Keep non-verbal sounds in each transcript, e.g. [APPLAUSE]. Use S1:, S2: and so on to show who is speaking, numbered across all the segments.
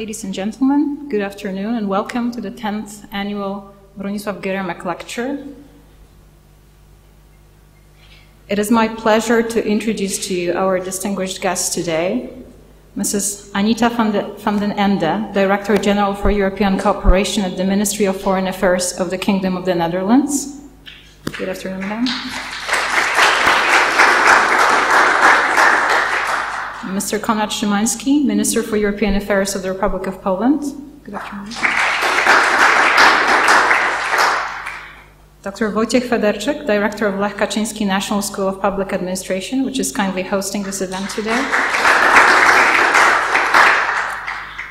S1: Ladies and gentlemen, good afternoon and welcome to the 10th annual Bronisław Geremek Lecture. It is my pleasure to introduce to you our distinguished guest today, Mrs. Anita van, van den Ende, Director General for European Cooperation at the Ministry of Foreign Affairs of the Kingdom of the Netherlands. Good afternoon, madam. Mr. Konrad Szymański, Minister for European Affairs of the Republic of Poland. Good afternoon. Dr. Wojciech Federczyk, Director of Lech Kaczyński National School of Public Administration, which is kindly hosting this event today.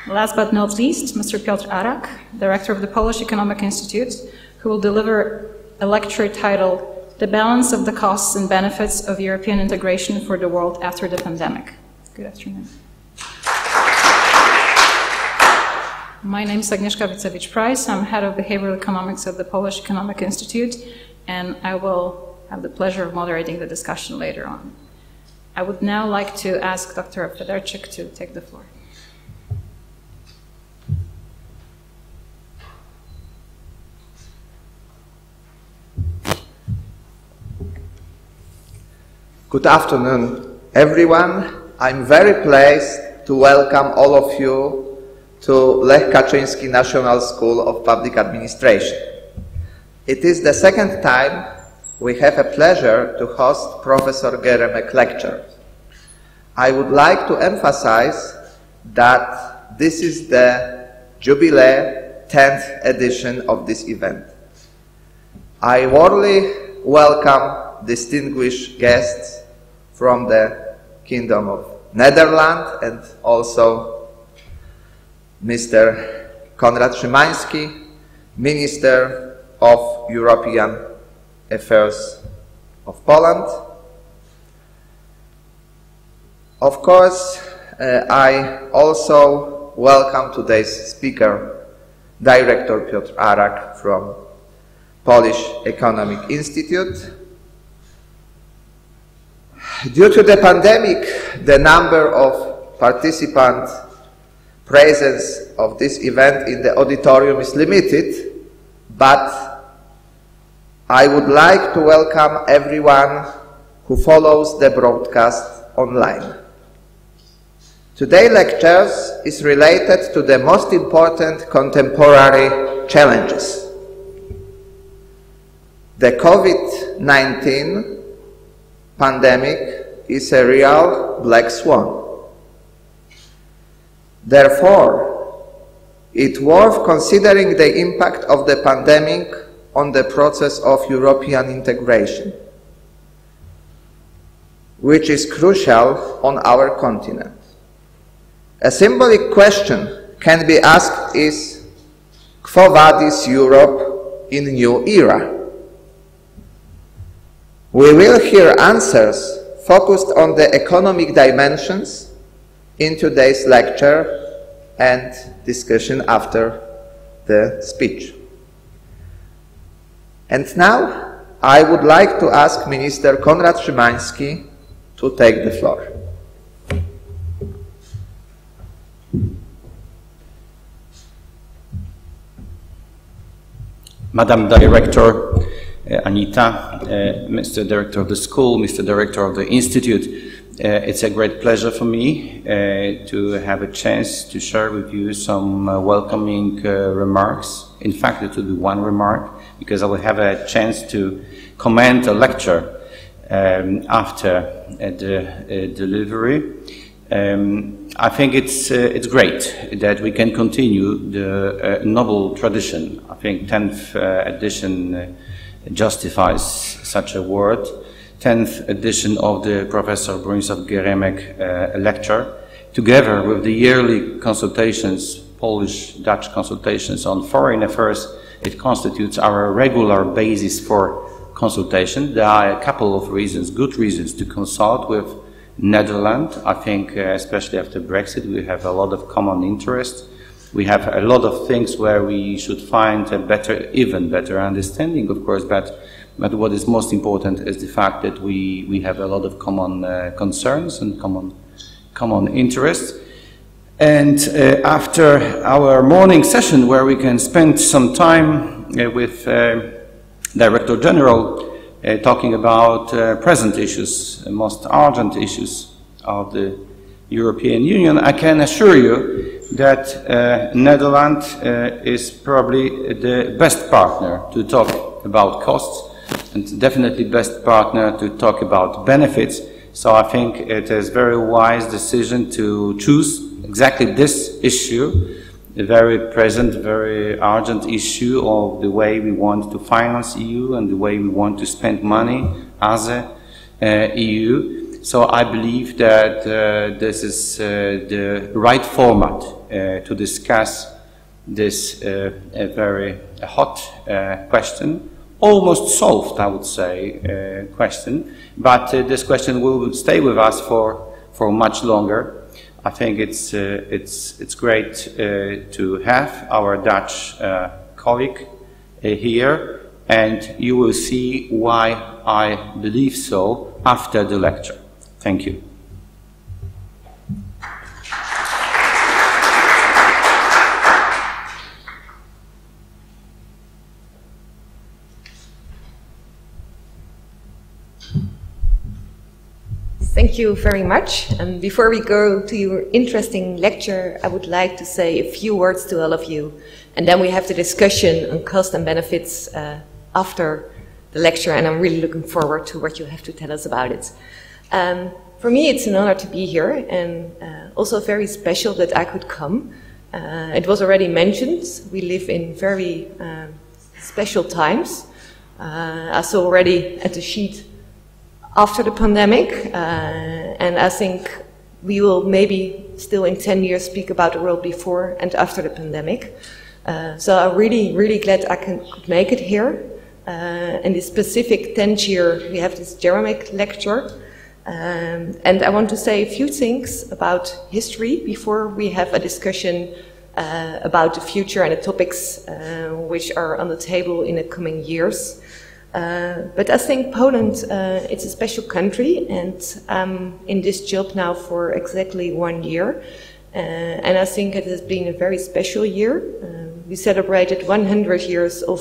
S1: Last but not least, Mr. Piotr Arak, Director of the Polish Economic Institute, who will deliver a lecture titled The Balance of the Costs and Benefits of European Integration for the World After the Pandemic. Good afternoon. My name is Agnieszka Wincewicz-Price. I'm head of behavioral economics at the Polish Economic Institute, and I will have the pleasure of moderating the discussion later on. I would now like to ask Dr. Federczyk to take the floor.
S2: Good afternoon, everyone. I'm very pleased to welcome all of you to Lech Kaczyński National School of Public Administration. It is the second time we have a pleasure to host Professor Geremek lecture. I would like to emphasize that this is the Jubilee 10th edition of this event. I warmly welcome distinguished guests from the Kingdom of Netherlands and also Mr. Konrad Szymański, Minister of European Affairs of Poland. Of course, uh, I also welcome today's speaker, Director Piotr Arak from Polish Economic Institute. Due to the pandemic, the number of participants presence of this event in the auditorium is limited, but I would like to welcome everyone who follows the broadcast online. Today's lectures is related to the most important contemporary challenges. The COVID-19 pandemic is a real black swan. Therefore, it's worth considering the impact of the pandemic on the process of European integration, which is crucial on our continent. A symbolic question can be asked is, Quo vadis Europe in new era? We will hear answers focused on the economic dimensions in today's lecture and discussion after the speech. And now I would like to ask Minister Konrad Szymański to take the floor.
S3: Madam Director Anita, uh, Mr. Director of the school, Mr. Director of the Institute, uh, it's a great pleasure for me uh, to have a chance to share with you some uh, welcoming uh, remarks. In fact, it will be one remark, because I will have a chance to comment a lecture um, after the delivery. Um, I think it's, uh, it's great that we can continue the uh, noble tradition. I think 10th uh, edition justifies such a word. 10th edition of the Professor Bronisław Geremek uh, lecture, together with the yearly consultations, Polish-Dutch consultations on foreign affairs, it constitutes our regular basis for consultation. There are a couple of reasons, good reasons to consult with Netherlands. I think, uh, especially after Brexit, we have a lot of common interest. We have a lot of things where we should find a better, even better understanding, of course, but, but what is most important is the fact that we, we have a lot of common uh, concerns and common, common interests. And uh, after our morning session, where we can spend some time uh, with uh, Director General uh, talking about uh, present issues, most urgent issues of the European Union, I can assure you that uh, Netherlands uh, is probably the best partner to talk about costs and definitely best partner to talk about benefits. So I think it is very wise decision to choose exactly this issue, a very present, very urgent issue of the way we want to finance EU and the way we want to spend money as a uh, EU. So I believe that uh, this is uh, the right format to discuss this uh, very hot uh, question almost solved, I would say, uh, question. But uh, this question will stay with us for, for much longer. I think it's, uh, it's, it's great uh, to have our Dutch uh, colleague uh, here, and you will see why I believe so after the lecture. Thank you.
S4: Thank you very much. And before we go to your interesting lecture, I would like to say a few words to all of you. And then we have the discussion on cost and benefits uh, after the lecture, and I'm really looking forward to what you have to tell us about it. Um, for me, it's an honor to be here, and uh, also very special that I could come. Uh, it was already mentioned, we live in very um, special times. Uh, I saw already at the sheet after the pandemic, uh, and I think we will maybe still in 10 years speak about the world before and after the pandemic. Uh, so I'm really, really glad I can could make it here. Uh, in this specific 10th year, we have this Geremek lecture. Um, and I want to say a few things about history before we have a discussion uh, about the future and the topics uh, which are on the table in the coming years. Uh, but I think Poland, uh, it's a special country, and I'm in this job now for exactly one year. Uh, and I think it has been a very special year. Uh, we celebrated 100 years of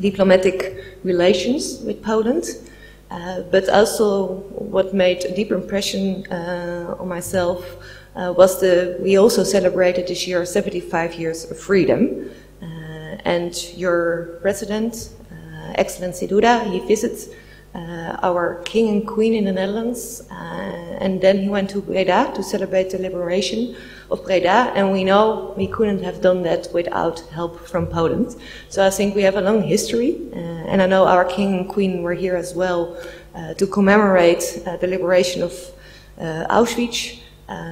S4: diplomatic relations with Poland. Uh, but also, what made a deep impression on myself was the we also celebrated this year 75 years of freedom. and your president, Excellency Duda. He visits uh, our king and queen in the Netherlands, uh, and then he went to Breda to celebrate the liberation of Breda. And we know we couldn't have done that without help from Poland. So I think we have a long history, uh, and I know our king and queen were here as well uh, to commemorate uh, the liberation of uh, Auschwitz.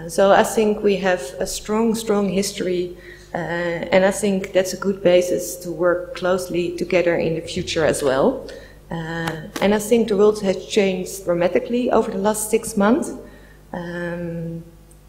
S4: so I think we have a strong, strong history uh, and I think that's a good basis to work closely together in the future as well. Uh, and I think the world has changed dramatically over the last six months. Um,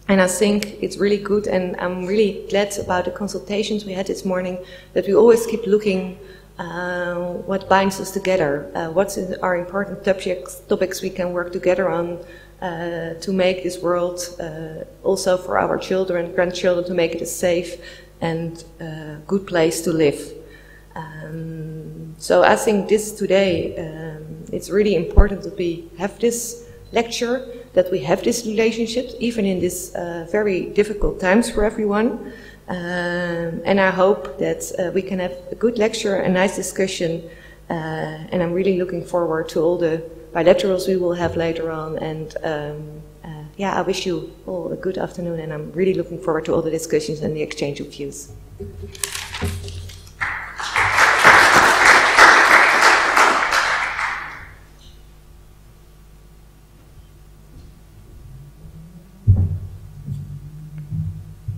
S4: and I think it's really good, and I'm really glad about the consultations we had this morning that we always keep looking uh, what binds us together, uh, what are important topics, topics we can work together on uh, to make this world uh, also for our children, grandchildren, to make it a safe and a good place to live. Um, so I think this today, um, it's really important that we have this lecture, that we have this relationship, even in these uh, very difficult times for everyone. Um, and I hope that uh, we can have a good lecture, a nice discussion, uh, and I'm really looking forward to all the bilaterals we will have later on and um, yeah, I wish you all a good afternoon, and I'm really looking forward to all the discussions and the exchange of views.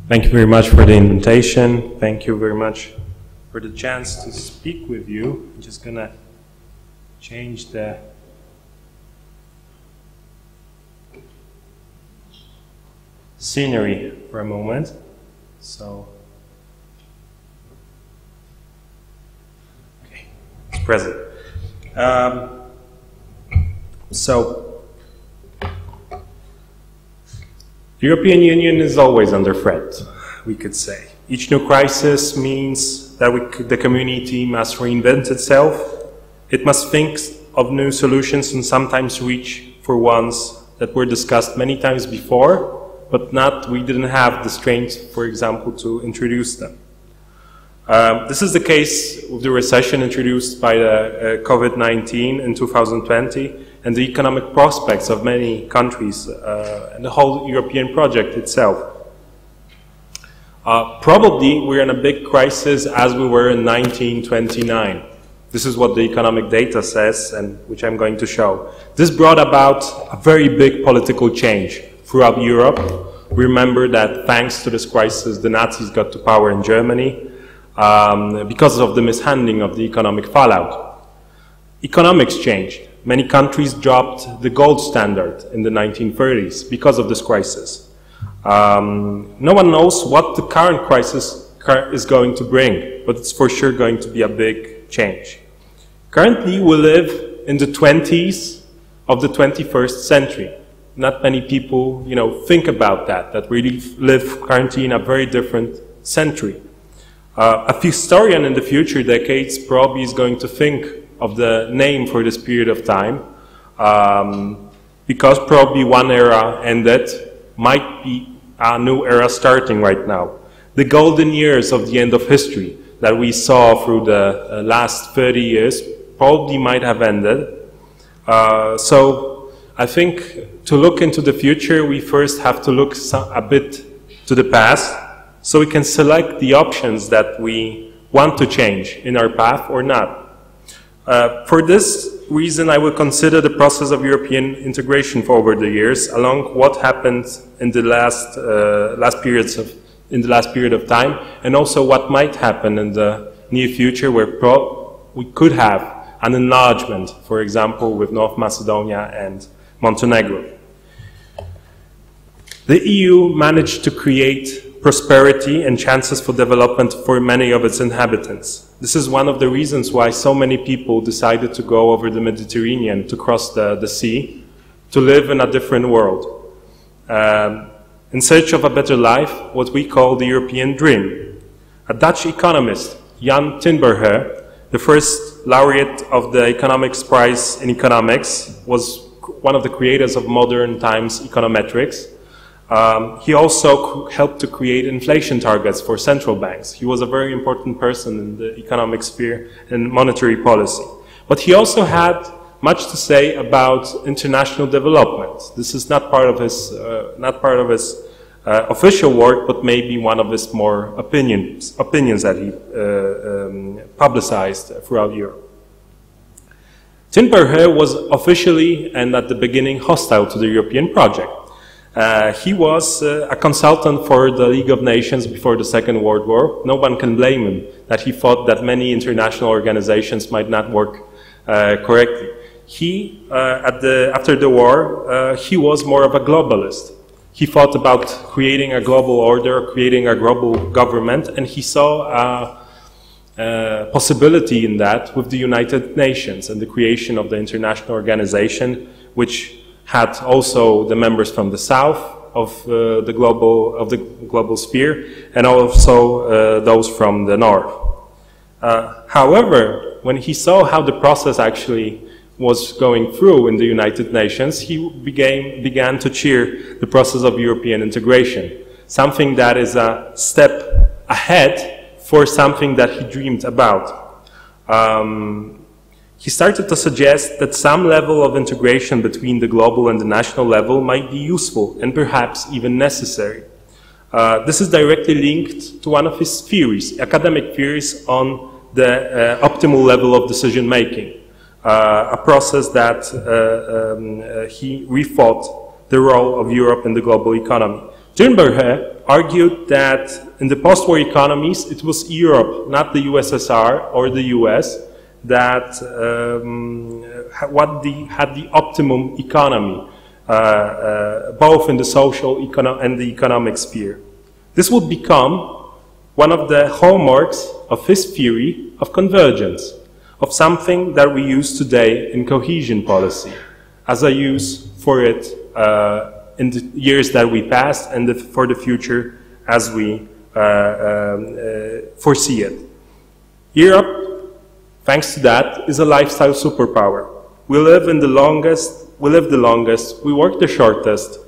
S5: Thank you very much for the invitation. Thank you very much for the chance to speak with you. I'm just gonna change the scenery for a moment. So, okay, it's present. Um, so, The European Union is always under threat, we could say. Each new crisis means that we, the community must reinvent itself. It must think of new solutions and sometimes reach for ones that were discussed many times before, but not, we didn't have the strength, for example, to introduce them. Um, this is the case with the recession introduced by the uh, COVID-19 in 2020 and the economic prospects of many countries uh, and the whole European project itself. Uh, probably we're in a big crisis as we were in 1929. This is what the economic data says and which I'm going to show. This brought about a very big political change throughout Europe. Remember that thanks to this crisis, the Nazis got to power in Germany um, because of the mishandling of the economic fallout. Economics changed. Many countries dropped the gold standard in the 1930s because of this crisis. Um, no one knows what the current crisis is going to bring, but it's for sure going to be a big change. Currently, we live in the 20s of the 21st century. Not many people, you know, think about that, that we live currently in a very different century. Uh, a historian in the future decades probably is going to think of the name for this period of time um, because probably one era ended, might be a new era starting right now. The golden years of the end of history that we saw through the uh, last 30 years probably might have ended. Uh, so I think to look into the future, we first have to look a bit to the past so we can select the options that we want to change in our path or not. Uh, for this reason, I will consider the process of European integration for over the years, along what happened in the last uh, last periods of in the last period of time, and also what might happen in the near future, where we could have an enlargement, for example, with North Macedonia and Montenegro. The EU managed to create prosperity and chances for development for many of its inhabitants. This is one of the reasons why so many people decided to go over the Mediterranean to cross the, the sea to live in a different world. Um, in search of a better life, what we call the European dream. A Dutch economist, Jan Tinbergen, the first laureate of the Economics Prize in Economics, was one of the creators of modern times econometrics um, he also helped to create inflation targets for central banks. He was a very important person in the economic sphere and monetary policy. But he also had much to say about international development. This is not part of his, uh, not part of his uh, official work, but maybe one of his more opinions, opinions that he uh, um, publicized throughout Europe. Tinbergen was officially and at the beginning hostile to the European project. Uh, he was uh, a consultant for the League of Nations before the Second World War. No one can blame him that he thought that many international organizations might not work uh, correctly. He, uh, at the, after the war, uh, he was more of a globalist. He thought about creating a global order, creating a global government, and he saw a possibility in that with the United Nations and the creation of the international organization, which had also the members from the south of uh, the global of the global sphere, and also uh, those from the north. Uh, however, when he saw how the process actually was going through in the United Nations, he began, began to cheer the process of European integration, something that is a step ahead for something that he dreamed about. Um, he started to suggest that some level of integration between the global and the national level might be useful and perhaps even necessary. Uh, this is directly linked to one of his theories, academic theories on the uh, optimal level of decision making, uh, a process that uh, um, uh, he rethought the role of Europe in the global economy. Tinbergen argued that in the post-war economies, it was Europe, not the USSR or the US, that um, what the, had the optimum economy, uh, uh, both in the social and the economic sphere. This would become one of the hallmarks of his theory of convergence, of something that we use today in cohesion policy, as I use for it uh, in the years that we passed and the, for the future as we uh, um, foresee it. Europe, thanks to that, is a lifestyle superpower. We live in the longest, we live the longest, we work the shortest,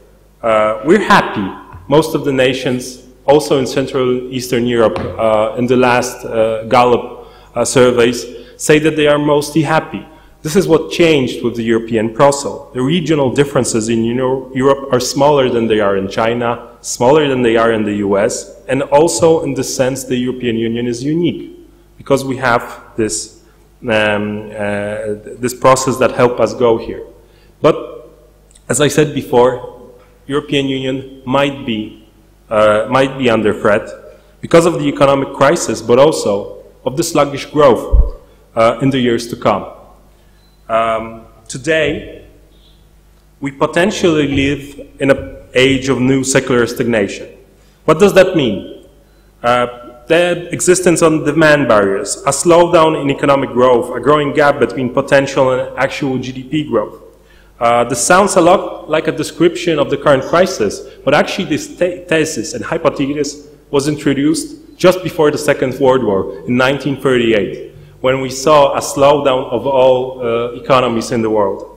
S5: uh, we're happy. Most of the nations, also in Central Eastern Europe, uh, in the last uh, Gallup uh, surveys, say that they are mostly happy. This is what changed with the European process. The regional differences in Europe are smaller than they are in China, smaller than they are in the US, and also in the sense the European Union is unique because we have this, um, uh, this process that help us go here. But as I said before, European Union might be, uh, might be under threat because of the economic crisis, but also of the sluggish growth uh, in the years to come. Um, today, we potentially live in an age of new secular stagnation. What does that mean? Uh, the existence of demand barriers, a slowdown in economic growth, a growing gap between potential and actual GDP growth. Uh, this sounds a lot like a description of the current crisis, but actually this thesis and hypothesis was introduced just before the Second World War in 1938 when we saw a slowdown of all uh, economies in the world.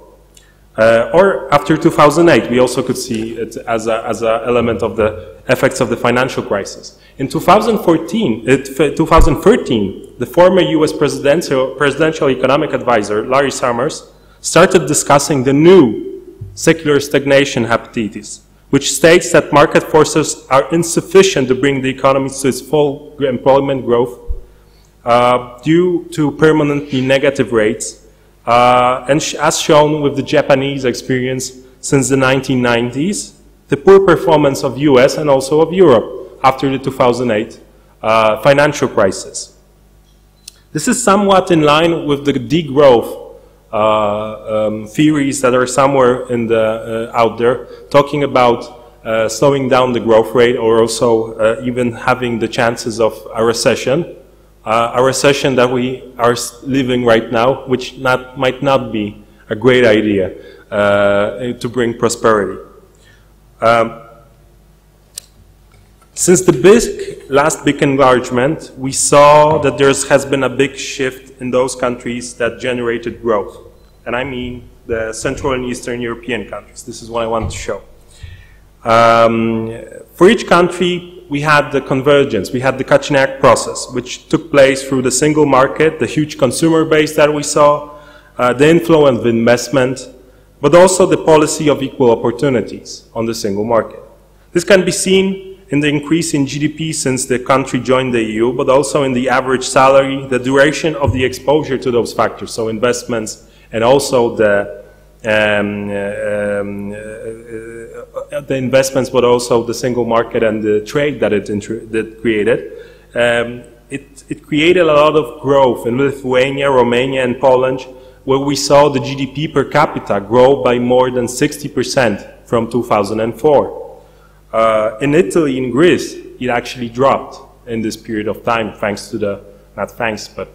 S5: Uh, or after 2008, we also could see it as an as a element of the effects of the financial crisis. In 2014, it, 2013, the former US presidential, presidential economic advisor, Larry Summers, started discussing the new secular stagnation hypothesis, which states that market forces are insufficient to bring the economy to its full employment growth uh, due to permanently negative rates, uh, and sh as shown with the Japanese experience since the 1990s, the poor performance of US and also of Europe after the 2008 uh, financial crisis. This is somewhat in line with the degrowth uh, um, theories that are somewhere in the, uh, out there, talking about slowing down the growth rate or also even having the chances of a recession uh, a recession that we are living right now, which not, might not be a great idea uh, to bring prosperity. Um, since the last big enlargement, we saw that there has been a big shift in those countries that generated growth. And I mean the Central and Eastern European countries. This is what I want to show. Um, for each country, we had the convergence, we had the catching-up process, which took place through the single market, the huge consumer base that we saw, uh, the inflow of investment, but also the policy of equal opportunities on the single market. This can be seen in the increase in GDP since the country joined the EU, but also in the average salary, the duration of the exposure to those factors, so investments, and also the um, uh, um, uh, the investments, but also the single market and the trade that it that created. Um, it, it created a lot of growth in Lithuania, Romania, and Poland, where we saw the GDP per capita grow by more than 60% from 2004. Uh, in Italy, in Greece, it actually dropped in this period of time, thanks to the, not thanks, but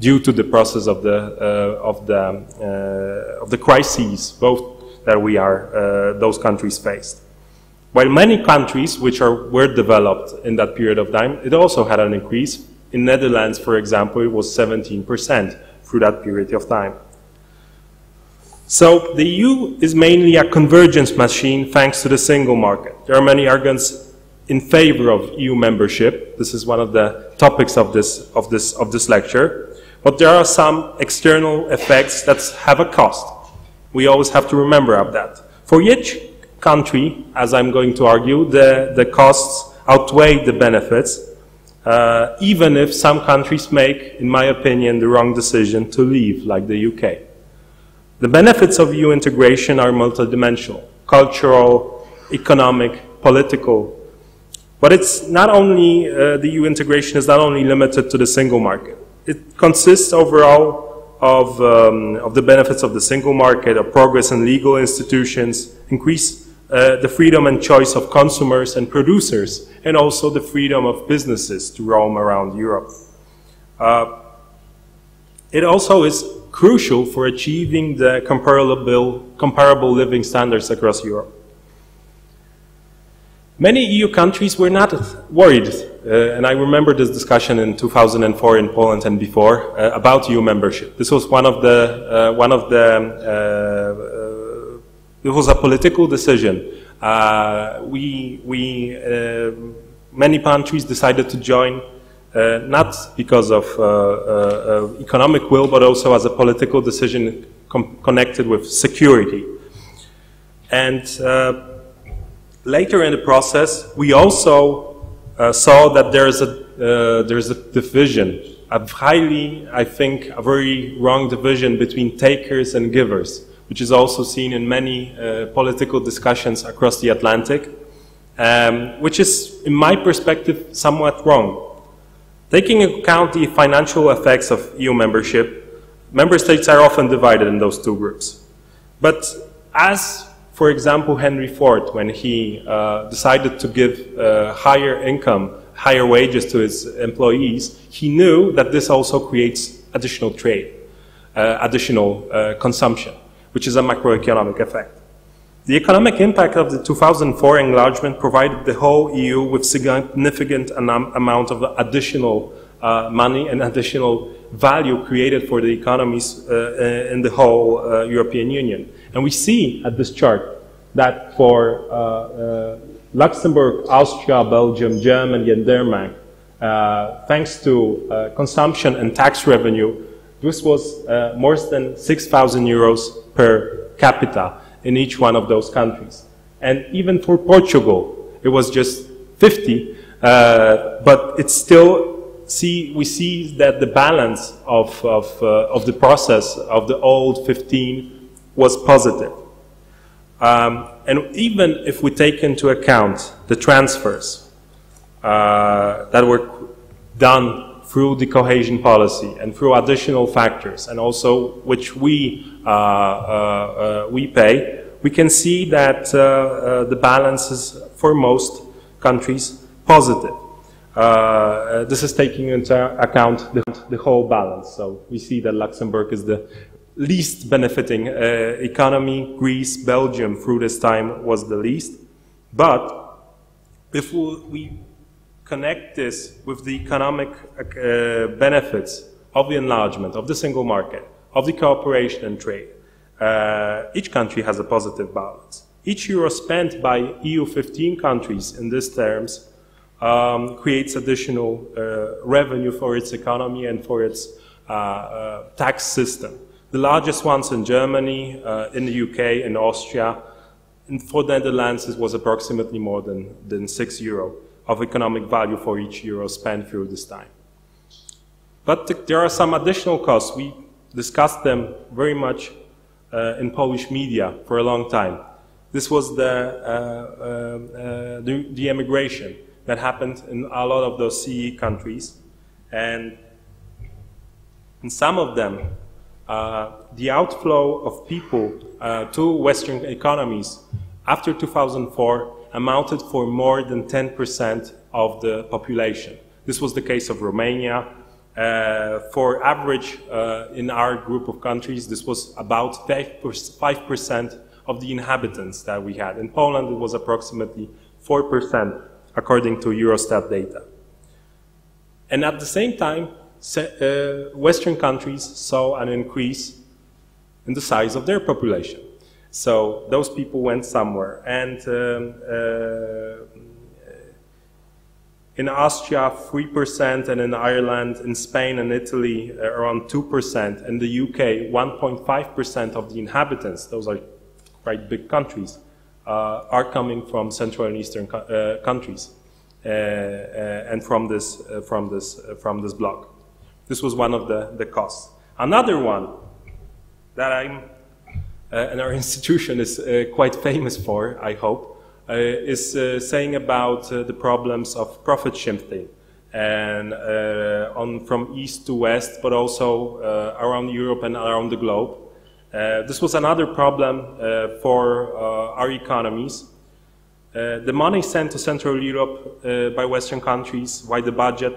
S5: due to the process of the uh, of the uh, of the crises both that we are uh, those countries faced. While many countries which are were developed in that period of time, it also had an increase. In Netherlands, for example, it was 17% through that period of time. So the EU is mainly a convergence machine thanks to the single market. There are many arguments in favor of EU membership. This is one of the topics of this, of this, of this lecture. But there are some external effects that have a cost. We always have to remember of that. For each country, as I'm going to argue, the, the costs outweigh the benefits, uh, even if some countries make, in my opinion, the wrong decision to leave, like the UK. The benefits of EU integration are multidimensional, cultural, economic, political. But it's not only, uh, the EU integration is not only limited to the single market it consists overall of, um, of the benefits of the single market, of progress in legal institutions, increase uh, the freedom and choice of consumers and producers, and also the freedom of businesses to roam around Europe. Uh, it also is crucial for achieving the comparable, comparable living standards across Europe. Many EU countries were not worried, uh, and I remember this discussion in 2004 in Poland and before uh, about EU membership. This was one of the uh, one of the uh, it was a political decision. Uh, we we many countries decided to join not because of economic will, but also as a political decision connected with security. And later in the process, we also uh, saw that there's a, uh, there's a division, a highly, I think, a very wrong division between takers and givers, which is also seen in many uh, political discussions across the Atlantic, um, which is, in my perspective, somewhat wrong. Taking into account the financial effects of EU membership, member states are often divided in those two groups. But as for example, Henry Ford, when he uh, decided to give uh, higher income, higher wages to his employees, he knew that this also creates additional trade, uh, additional uh, consumption, which is a macroeconomic effect. The economic impact of the 2004 enlargement provided the whole EU with significant amount of additional uh, money and additional value created for the economies uh, in the whole European Union. And we see at this chart that for uh, uh, Luxembourg, Austria, Belgium, Germany, and Denmark, uh, thanks to consumption and tax revenue, this was more than 6,000 euros per capita in each one of those countries. And even for Portugal, it was just 50, uh, but it's still see we see that the balance of of, uh, of the process of the old 15 was positive. Um, and even if we take into account the transfers uh, that were done through the cohesion policy and through additional factors, and also which we uh, uh, uh we pay, we can see that uh, uh, the balance is for most countries positive. this is taking into account the, the whole balance. So we see that Luxembourg is the least benefiting uh, economy. Greece, Belgium through this time was the least. But if we connect this with the economic uh, benefits of the enlargement, of the single market, of the cooperation and trade, uh, each country has a positive balance. Each euro spent by EU 15 countries in these terms um, creates additional uh, revenue for its economy and for its uh, uh, tax system. The largest ones in Germany, uh, in the UK, in Austria. And for the Netherlands, it was approximately more than, than 6 euro of economic value for each euro spent through this time. But th there are some additional costs. We discussed them very much uh, in Polish media for a long time. This was the, uh, uh, uh the, the emigration that happened in a lot of those CE countries. And in some of them, uh, the outflow of people uh, to Western economies after 2004 amounted for more than 10% of the population. This was the case of Romania. Uh, for average uh, in our group of countries, this was about 5% of the inhabitants that we had. In Poland, it was approximately 4%, according to Eurostat data. And at the same time, uh, Western countries saw an increase in the size of their population. So those people went somewhere. And um, uh, in Austria, 3%, and in Ireland, in Spain and Italy, uh, around 2%, and the UK, 1.5% of the inhabitants, those are quite big countries, uh, are coming from Central and Eastern co uh, countries uh, and from this, from, this, from this bloc. This was one of the, the costs. Another one that I'm, uh, and our [LAUGHS] institution is uh, quite famous for, I hope, uh, is uh, saying about uh, the problems of profit shifting and uh, on from east to west, but also around Europe and around the globe. this was another problem for our economies. the money sent to Central Europe by Western countries, why the budget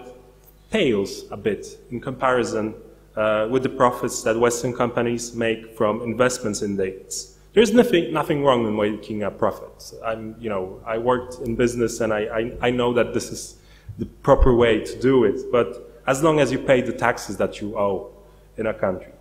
S5: pales a bit in comparison uh, with the profits that Western companies make from investments in dates. There's nothing, nothing wrong in making a profit. I'm, you know, I worked in business and I, I, I know that this is the proper way to do it, but as long as you pay the taxes that you owe in a country.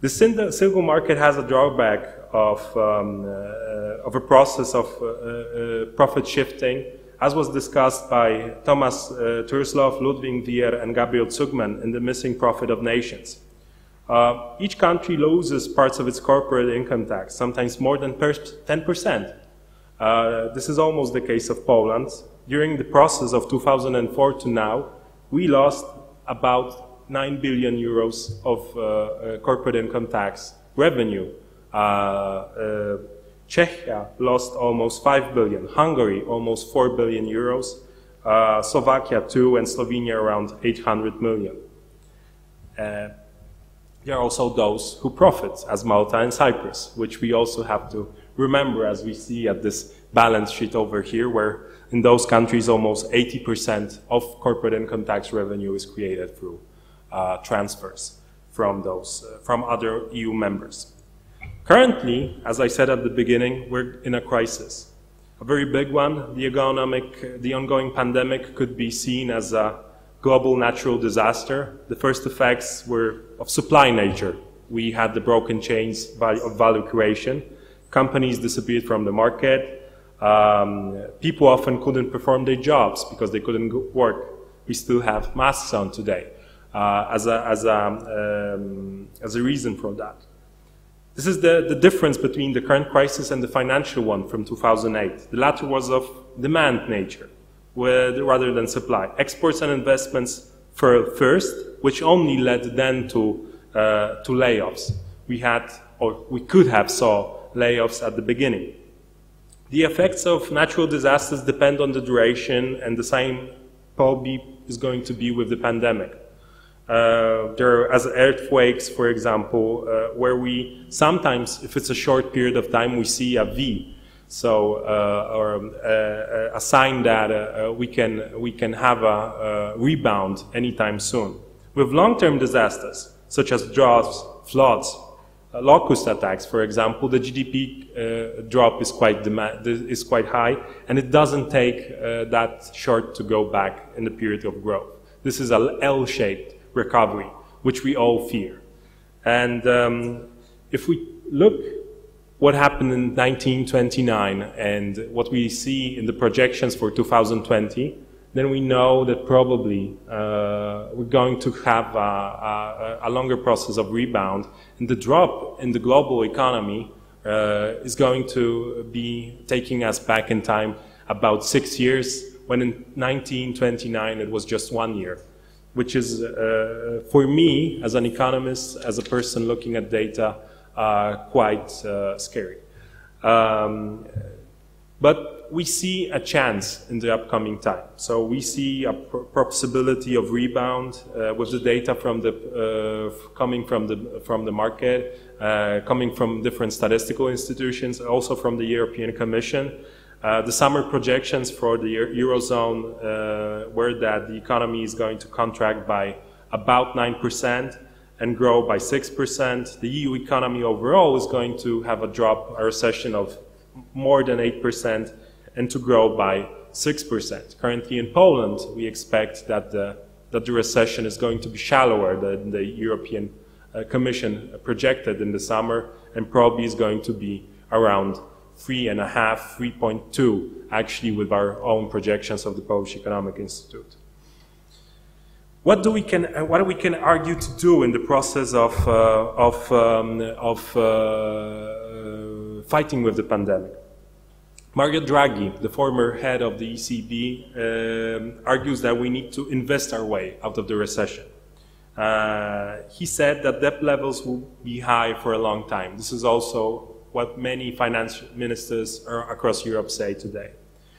S5: The single market has a drawback of, um, uh, of a process of uh, uh, profit shifting, as was discussed by Thomas uh, Tørsløv, Ludvig Wier, and Gabriel Zucman in The Missing Profit of Nations. Uh, each country loses parts of its corporate income tax, sometimes more than 10%. Uh, this is almost the case of Poland. During the process of 2004 to now, we lost about 9 billion euros of uh, uh corporate income tax revenue. Uh, uh, Czechia lost almost 5 billion, Hungary almost 4 billion euros, Slovakia 2, and Slovenia around 800 million there are also those who profit, as Malta and Cyprus, which we also have to remember as we see at this balance sheet over here, where in those countries almost 80% of corporate income tax revenue is created through uh, transfers from those uh, from other EU members. Currently, as I said at the beginning, we're in a crisis, a very big one. The economic, the ongoing pandemic could be seen as a global natural disaster. The first effects were of supply nature. We had the broken chains of value creation. Companies disappeared from the market. Um, people often couldn't perform their jobs because they couldn't work. We still have masks on today uh, as, a, as, a, um, as a reason for that. This is the, the difference between the current crisis and the financial one from 2008. The latter was of demand nature with, rather than supply. Exports and investments for first, which only led then to, uh, to layoffs. We had, or we could have saw layoffs at the beginning. The effects of natural disasters depend on the duration, and the same probably is going to be with the pandemic. Uh, there are as earthquakes, for example, uh, where we sometimes, if it's a short period of time, we see a V so, uh, or uh, a sign that uh, we, can, we can have a, a rebound anytime soon. With long-term disasters, such as droughts, floods, locust attacks, for example, the GDP drop is quite, is quite high, and it doesn't take that short to go back in the period of growth. This is a L-shaped recovery, which we all fear. And um, if we look what happened in 1929 and what we see in the projections for 2020, then we know that probably uh, we're going to have a, a, a, longer process of rebound. And the drop in the global economy uh, is going to be taking us back in time about six years, when in 1929 it was just one year, which is, uh, for me, as an economist, as a person looking at data, uh, quite uh, scary. Um, but we see a chance in the upcoming time. So we see a possibility of rebound uh, with the data from the uh, coming from the from the market, uh, coming from different statistical institutions, also from the European Commission. Uh, the summer projections for the eurozone were that the economy is going to contract by about nine percent and grow by 6%. The EU economy overall is going to have a drop, a recession of more than 8% and to grow by 6%. Currently in Poland, we expect that the, that the recession is going to be shallower than the European uh, Commission projected in the summer and probably is going to be around 3.5, 3.2, actually with our own projections of the Polish Economic Institute. What do we can uh, what we can argue to do in the process of uh, of um, of uh, fighting with the pandemic? Mario Draghi, the former head of the ECB, um, argues that we need to invest our way out of the recession. Uh, he said that debt levels will be high for a long time. This is also what many finance ministers across Europe say today.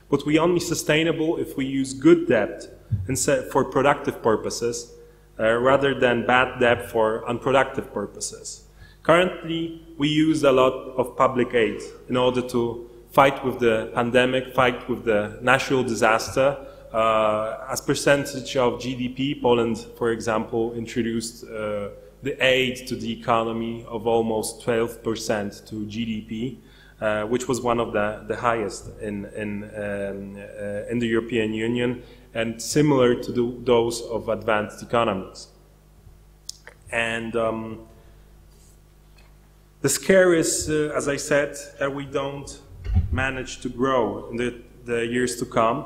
S5: But we only sustainable if we use good debt and for productive purposes uh, rather than bad debt for unproductive purposes. Currently, we use a lot of public aid in order to fight with the pandemic, fight with the natural disaster. Uh, as percentage of GDP, Poland, for example, introduced uh, the aid to the economy of almost 12% to GDP, uh, which was one of the, the highest in, in, um, uh, in the European Union and similar to the, those of advanced economies. And um, the scare is, uh, as I said, that we don't manage to grow in the, the years to come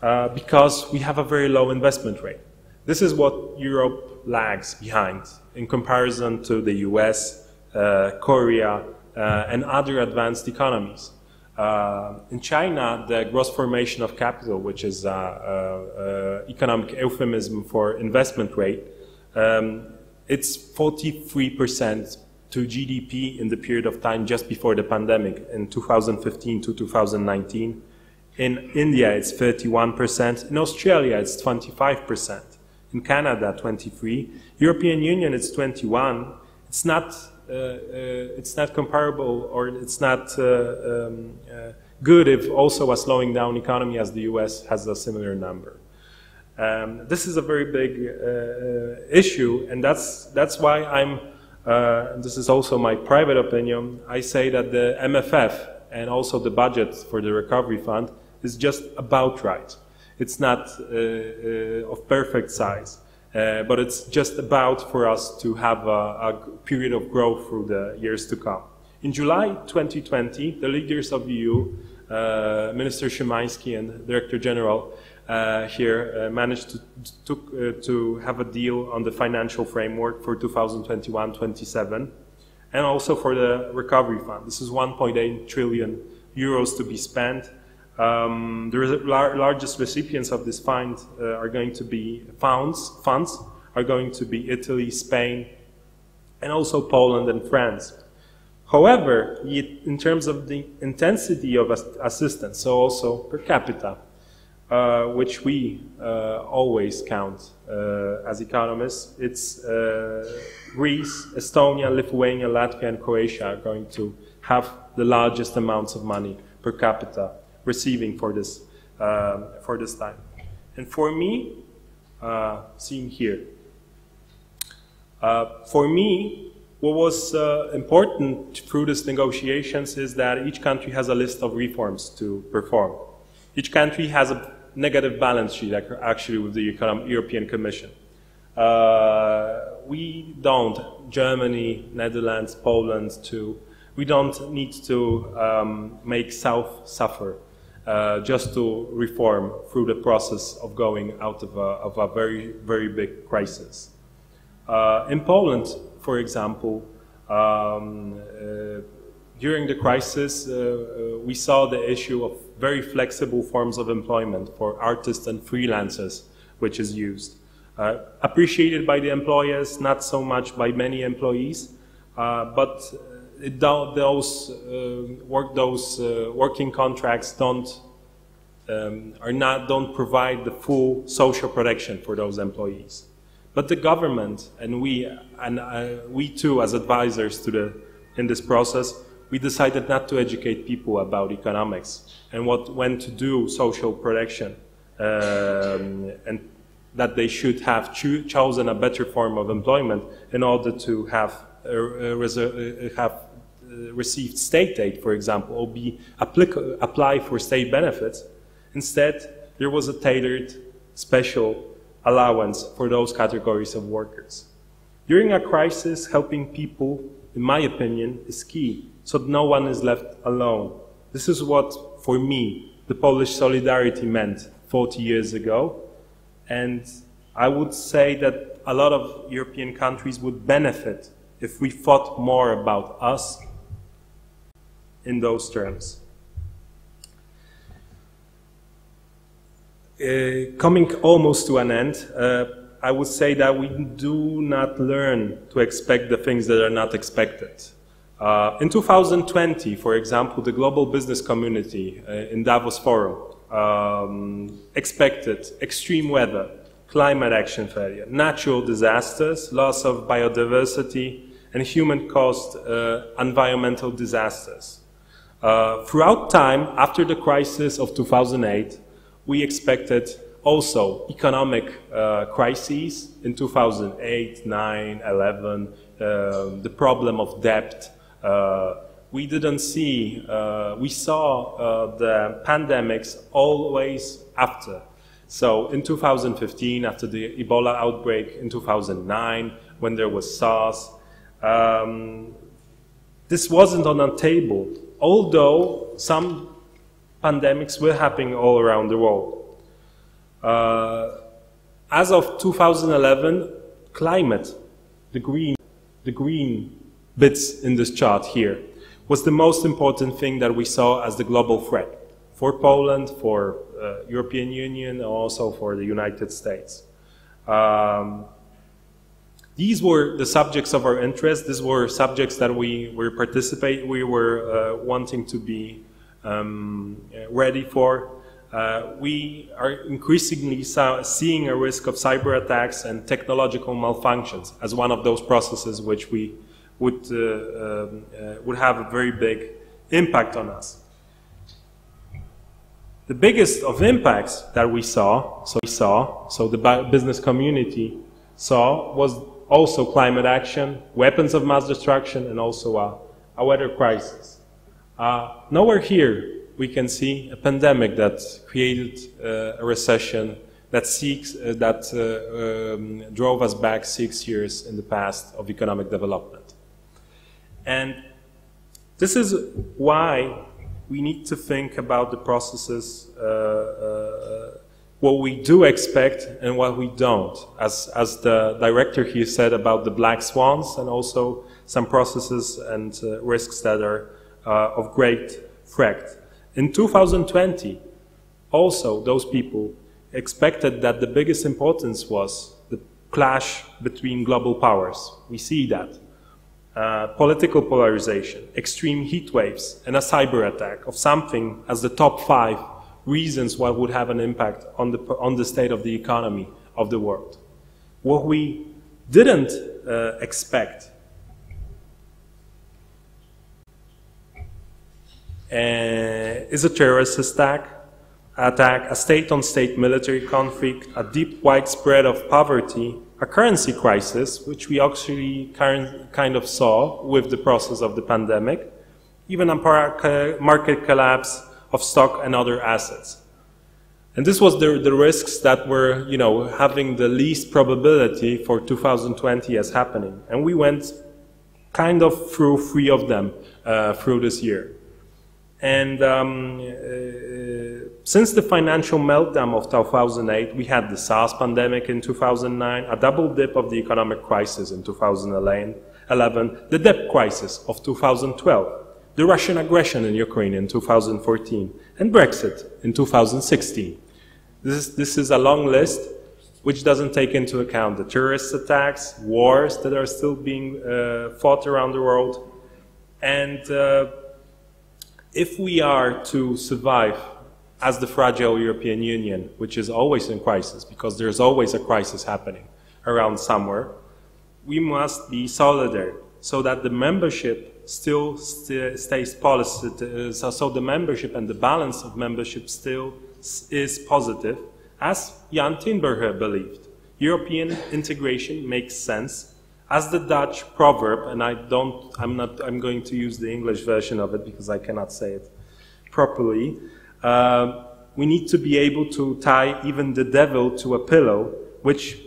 S5: uh, because we have a very low investment rate. This is what Europe lags behind in comparison to the US, uh, Korea, uh, and other advanced economies. Uh, in China, the gross formation of capital, which is uh, uh, economic euphemism for investment rate, um, it's 43% to GDP in the period of time just before the pandemic in 2015 to 2019. In India, it's 31%. In Australia, it's 25%. In Canada, 23. European Union, it's 21. It's not, uh, uh, it's not comparable or it's not uh, um, uh, good if also a slowing down economy as the US has a similar number. Um, this is a very big uh, issue, and that's, that's why I'm uh, this is also my private opinion, I say that the MFF and also the budget for the recovery fund is just about right. It's not uh, uh, of perfect size, uh, but it's just about for us to have a, a, period of growth through the years to come. In July 2020, the leaders of the EU, uh, Minister Szymański and Director General, uh, here uh, managed to, to, to have a deal on the financial framework for 2021-27 and also for the recovery fund. This is 1.8 trillion euros to be spent. Um, the lar largest recipients of this fund uh, are going to be funds, funds are going to be Italy, Spain, and also Poland and France. However, in terms of the intensity of assistance, so also per capita, uh, which we uh, always count uh, as economists. It's uh, Greece, Estonia, Lithuania, Latvia, and Croatia are going to have the largest amounts of money per capita receiving for this um, for this time. And for me, uh, seen here, for me, what was important through these negotiations is that each country has a list of reforms to perform. Each country has a negative balance sheet actually with the European Commission. Uh, we don't, Germany, Netherlands, Poland too, we don't need to um, make South suffer uh, just to reform through the process of going out of a, of a very, very big crisis. Uh, in Poland, for example, um, uh, during the crisis, uh, we saw the issue of very flexible forms of employment for artists and freelancers, which is used. Appreciated by the employers, not so much by many employees, but those, uh, work, those uh, working contracts don't, um, are not, don't provide the full social protection for those employees. But the government and we, and we too as advisors to the, in this process, we decided not to educate people about economics and what, when to do social protection, um, and that they should have cho chosen a better form of employment in order to have, uh, uh, have uh, Uh, received state aid, for example, or be apply for state benefits. Instead, there was a tailored special allowance for those categories of workers. During a crisis, helping people, in my opinion, is key so that no one is left alone. This is what, for me, the Polish solidarity meant 40 years ago. And I would say that a lot of European countries would benefit if we thought more about us in those terms. Uh, coming almost to an end, uh, I would say that we do not learn to expect the things that are not expected. Uh, in 2020, for example, the global business community uh, in Davos Forum um, expected extreme weather, climate action failure, natural disasters, loss of biodiversity, and human-caused uh, environmental disasters. Uh, throughout time, after the crisis of 2008, we expected also economic uh, crises in 2008, 9, 11, uh, the problem of debt. Uh, we didn't see, uh, we saw the pandemics always after. So in 2015, after the Ebola outbreak, in 2009, when there was SARS, um, this wasn't on the table, although some pandemics were happening all around the world. Uh, as of 2011, climate, the green, the green bits in this chart here, was the most important thing that we saw as the global threat for Poland, for uh, European Union, and also for the United States. Um, these were the subjects of our interest. These were subjects that we were participate, we were uh, wanting to be um, ready for. Uh, we are increasingly seeing a risk of cyber attacks and technological malfunctions as one of those processes which we would, uh, um, uh, would have a very big impact on us. The biggest of impacts that we saw, so we saw, so the business community saw, was also climate action, weapons of mass destruction, and also a, a weather crisis. Uh, nowhere here we can see a pandemic that created uh, a recession that, seeks, uh, that uh, um, drove us back six years in the past of economic development. And this is why we need to think about the processes uh, uh, what we do expect and what we don't. As, as the director here said about the black swans and also some processes and uh, risks that are uh, of great threat. In 2020, also those people expected that the biggest importance was the clash between global powers. We see that. Uh, political polarization, extreme heat waves, and a cyber attack of something as the top five reasons why would have an impact on the, on the state of the economy of the world. What we didn't uh, expect uh, is a terrorist attack, attack, a state-on-state -state military conflict, a deep widespread of poverty, a currency crisis, which we actually kind of saw with the process of the pandemic, even a market collapse, of stock and other assets. And this was the, the risks that were, you know, having the least probability for 2020 as happening. And we went kind of through three of them uh, through this year. And um, uh, since the financial meltdown of 2008, we had the SARS pandemic in 2009, a double dip of the economic crisis in 2011, the debt crisis of 2012 the Russian aggression in Ukraine in 2014, and Brexit in 2016. This is, this is a long list which doesn't take into account the terrorist attacks, wars that are still being uh, fought around the world. And uh, if we are to survive as the fragile European Union, which is always in crisis, because there's always a crisis happening around somewhere, we must be solidary so that the membership still st stays positive, so, the membership and the balance of membership still is positive, as Jan Tinbergen believed. European integration makes sense, as the Dutch proverb, and I don't, I'm not, I'm going to use the English version of it because I cannot say it properly. Uh, we need to be able to tie even the devil to a pillow, which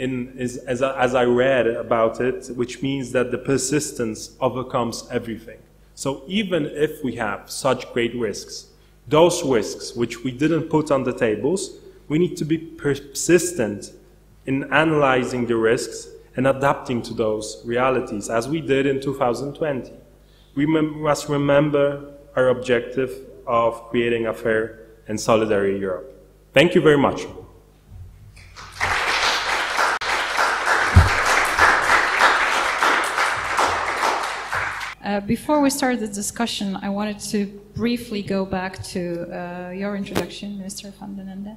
S5: in, is, as, I, as I read about it, which means that the persistence overcomes everything. So even if we have such great risks, those risks which we didn't put on the tables, we need to be persistent in analyzing the risks and adapting to those realities, as we did in 2020. We must remember our objective of creating a fair and solidary Europe. Thank you very much.
S1: Uh, before we start the discussion, I wanted to briefly go back to uh, your introduction, Mr. van den Ende.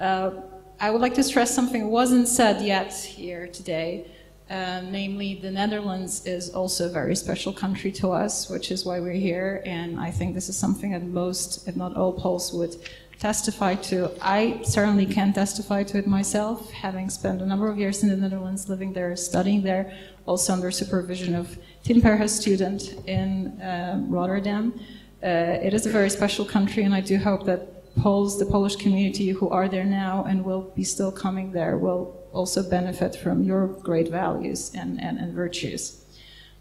S1: Uh, I would like to stress something that wasn't said yet here today, uh, namely the Netherlands is also a very special country to us, which is why we're here, and I think this is something that most, if not all Poles would testify to. I certainly can testify to it myself, having spent a number of years in the Netherlands, living there, studying there, also under supervision of Tinbergen student in uh, Rotterdam. Uh, it is a very special country, and I do hope that Poles, the Polish community who are there now and will be still coming there, will also benefit from your great values and, and, and virtues.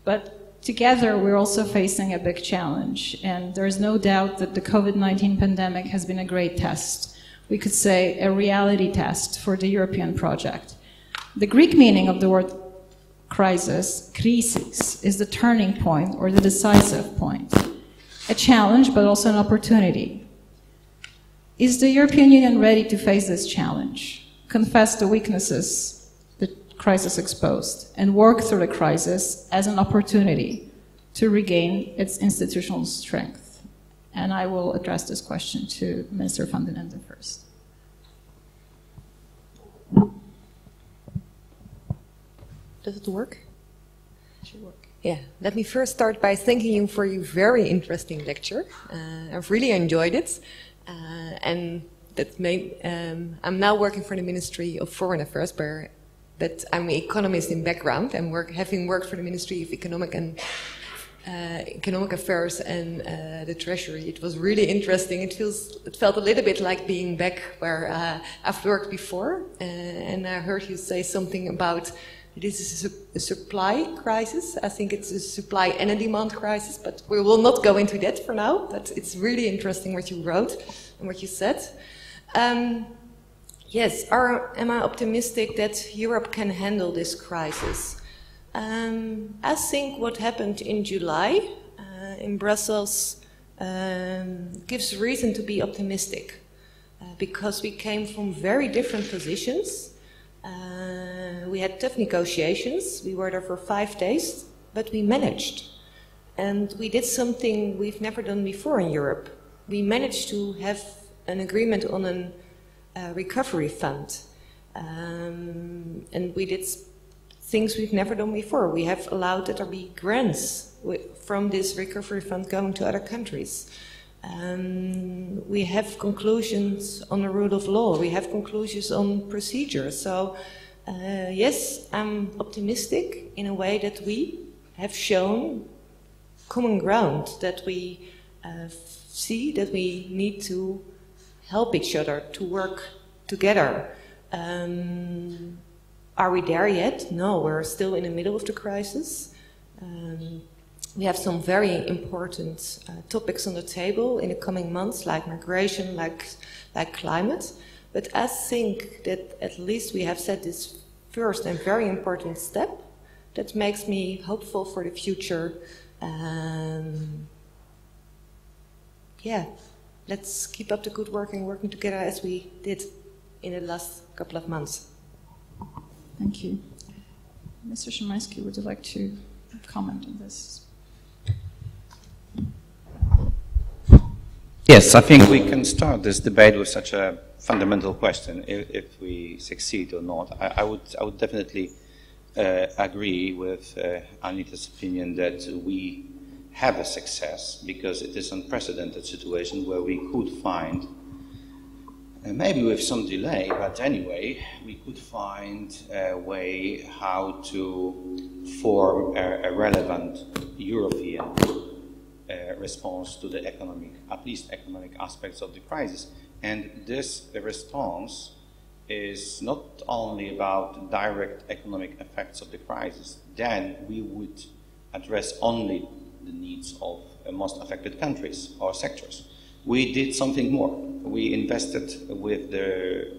S1: But together, we're also facing a big challenge, and there's no doubt that the COVID 19 pandemic has been a great test. We could say a reality test for the European project. The Greek meaning of the word crisis, krisis, is the turning point or the decisive point. A challenge, but also an opportunity. Is the European Union ready to face this challenge, confess the weaknesses crisis exposed, and work through the crisis as an opportunity to regain its institutional strength? And I will address this question to Minister van den Ende first.
S4: Does it work?
S1: Should work.
S4: Yeah, let me first start by thanking you for your very interesting lecture. Uh, I've really enjoyed it. Uh, and that may, um, I'm now working for the Ministry of Foreign Affairs, where but I'm an economist in background and work, having worked for the Ministry of Economic and uh, Economic Affairs and uh, the Treasury. It was really interesting. It feels, it felt a little bit like being back where uh, I've worked before. Uh, and I heard you say something about this is a, su a, supply crisis. I think it's a supply and a demand crisis, but we will not go into that for now. But it's really interesting what you wrote and what you said. Um, yes, are, am I optimistic that Europe can handle this crisis? Um, I think what happened in July uh, in Brussels um, gives reason to be optimistic uh, because we came from very different positions. Uh, we had tough negotiations. We were there for five days, but we managed. And we did something we've never done before in Europe. We managed to have an agreement on a recovery fund. Um, and we did things we've never done before. We have allowed that there be grants from this recovery fund going to other countries. Um, we have conclusions on the rule of law. We have conclusions on procedure. So, uh, yes, I'm optimistic in a way that we have shown common ground, that we uh, see that we need to help each other to work together. Um, are we there yet? No, we're still in the middle of the crisis. Um, we have some very important uh, topics on the table in the coming months, like migration, like, like climate. But I think that at least we have set this first and very important step that makes me hopeful for the future. Um, yeah, let's keep up the good work and working together as we did in the last couple of months.
S1: Thank you. Mr. Szymański, would you like to comment on this?
S3: Yes, I think we can start this debate with such a fundamental question, if, if we succeed or not. I, I, would, I would definitely uh, agree with uh, Anita's opinion that we have a success because it is an unprecedented situation where we could find, uh, maybe with some delay, but anyway, we could find a way how to form a, a relevant European uh, response to the economic, at least economic aspects of the crisis. And this response is not only about direct economic effects of the crisis, then we would address only the needs of uh, most affected countries or sectors. We did something more. We invested with the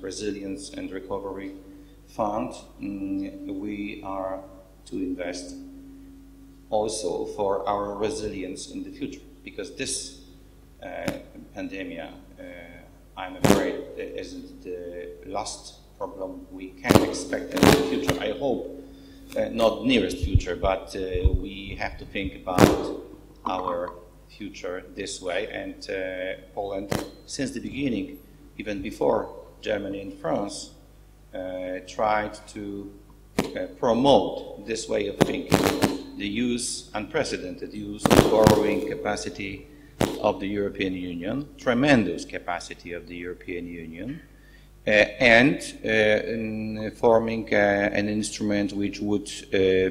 S3: Resilience and Recovery Fund. Mm, we are to invest also for our resilience in the future because this uh, pandemic, uh, I'm afraid, isn't the last problem we can expect in the future. I hope not nearest future, but uh, we have to think about our future this way. And uh, Poland, since the beginning, even before Germany and France, uh, tried to uh, promote this way of thinking, the use, unprecedented use of borrowing capacity of the European Union, tremendous capacity of the European Union, uh, and uh, forming uh, an instrument which would uh,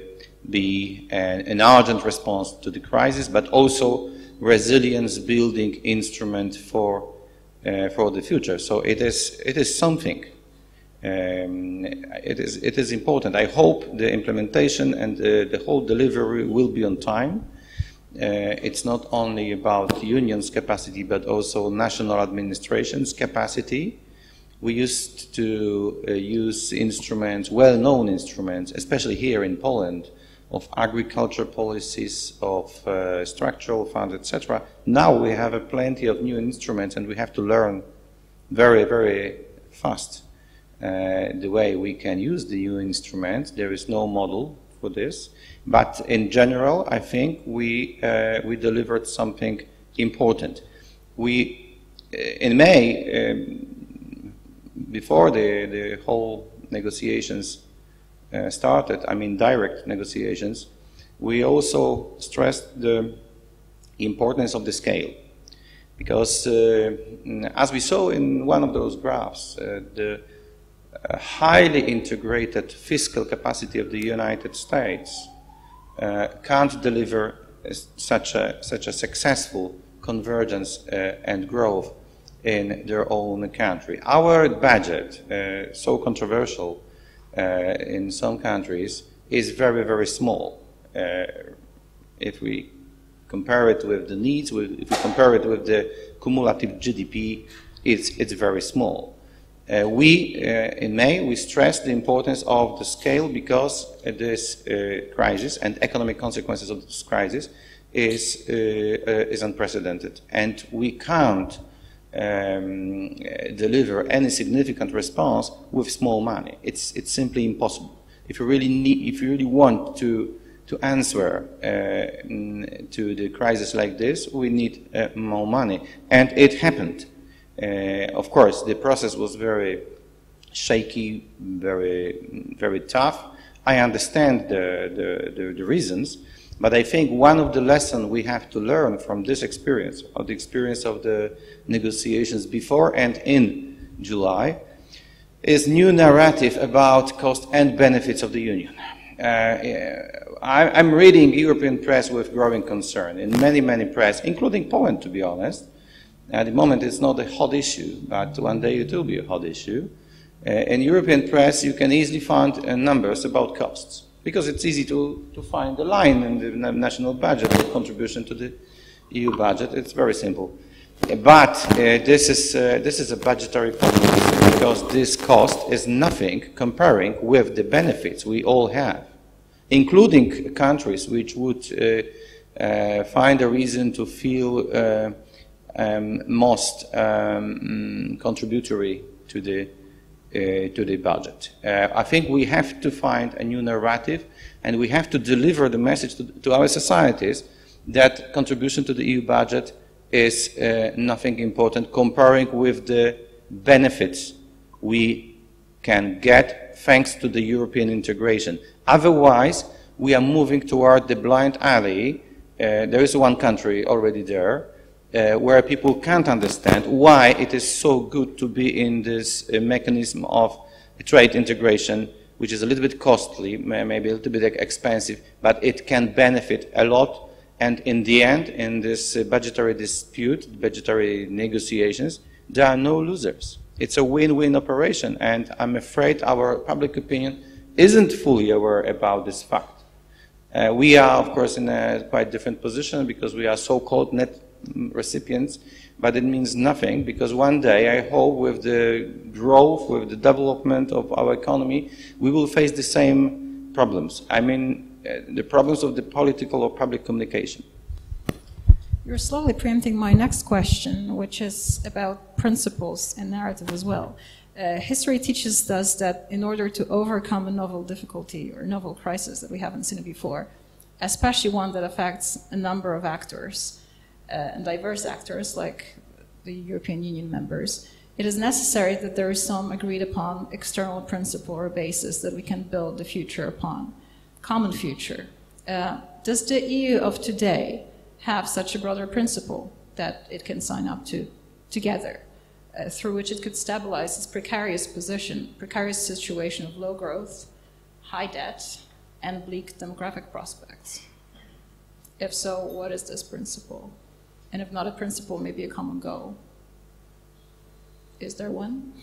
S3: be an, an urgent response to the crisis, but also resilience building instrument for uh, for the future. So it is it is something. Um, it is it is important. I hope the implementation and uh, the whole delivery will be on time. Uh, it's not only about the unions' capacity, but also national administrations' capacity. We used to uh, use instruments, well-known instruments, especially here in Poland, of agriculture policies, of uh, structural funds, etc. Now we have a plenty of new instruments and we have to learn very, very fast uh, the way we can use the new instruments. There is no model for this. But in general, I think we, uh, we delivered something important. We, uh, in May, um, before the, the whole negotiations uh, started, I mean direct negotiations, we also stressed the importance of the scale. Because uh, as we saw in one of those graphs, uh, the uh, highly integrated fiscal capacity of the United States uh, can't deliver such a, such a successful convergence uh, and growth in their own country. Our budget, so controversial, uh, in some countries is very, very small. Uh, if we compare it with the needs, if we compare it with the cumulative GDP, it's, it's very small. Uh, we, uh, in May, we stressed the importance of the scale because this uh, crisis and economic consequences of this crisis is, uh, is unprecedented. And we can't um, deliver any significant response with small money. It's, it's simply impossible. If you really need, if you really want to, to answer uh, to the crisis like this, we need uh, more money. And it happened. Uh, of course, the process was very shaky, very, very tough. I understand the, the, the, the reasons, but I think one of the lessons we have to learn from this experience, or the experience of the negotiations before and in July, is new narrative about cost and benefits of the union. Uh, I, am reading European press with growing concern. In many, many press, including Poland, to be honest. At the moment, it's not a hot issue, but one day it will be a hot issue. Uh, in European press, you can easily find uh, numbers about costs because it's easy to, to find a line in the national budget of contribution to the EU budget. It's very simple. But uh, this, is, uh, this is a budgetary problem because this cost is nothing comparing with the benefits we all have, including countries which would uh, uh find a reason to feel uh, um, most um, contributory to the to the budget. Uh, I think we have to find a new narrative and we have to deliver the message to, to our societies that contribution to the EU budget is uh, nothing important comparing with the benefits we can get thanks to the European integration. Otherwise, we are moving toward the blind alley. Uh, there is one country already there, uh, where people can't understand why it is so good to be in this uh, mechanism of trade integration, which is a little bit costly, maybe a little bit expensive, but it can benefit a lot. And in the end, in this uh, budgetary dispute, budgetary negotiations, there are no losers. It's a win-win operation, and I'm afraid our public opinion isn't fully aware about this fact. Uh, we are, of course, in a quite different position because we are so-called net recipients, but it means nothing because one day I hope with the growth, with the development of our economy, we will face the same problems. I mean, uh, the problems of the political or public communication.
S1: You're slowly preempting my next question, which is about principles and narrative as well. Uh, history teaches us that in order to overcome a novel difficulty or novel crisis that we haven't seen before, especially one that affects a number of actors, and diverse actors like the European Union members, it is necessary that there is some agreed upon external principle or basis that we can build the future upon, common future. Uh, does the EU of today have such a broader principle? that it can sign up to together, uh, through which it could stabilize its precarious position, precarious situation of low growth, high debt, and bleak demographic prospects? If so, what is this principle? And if not a principle, maybe a common goal. Is there one?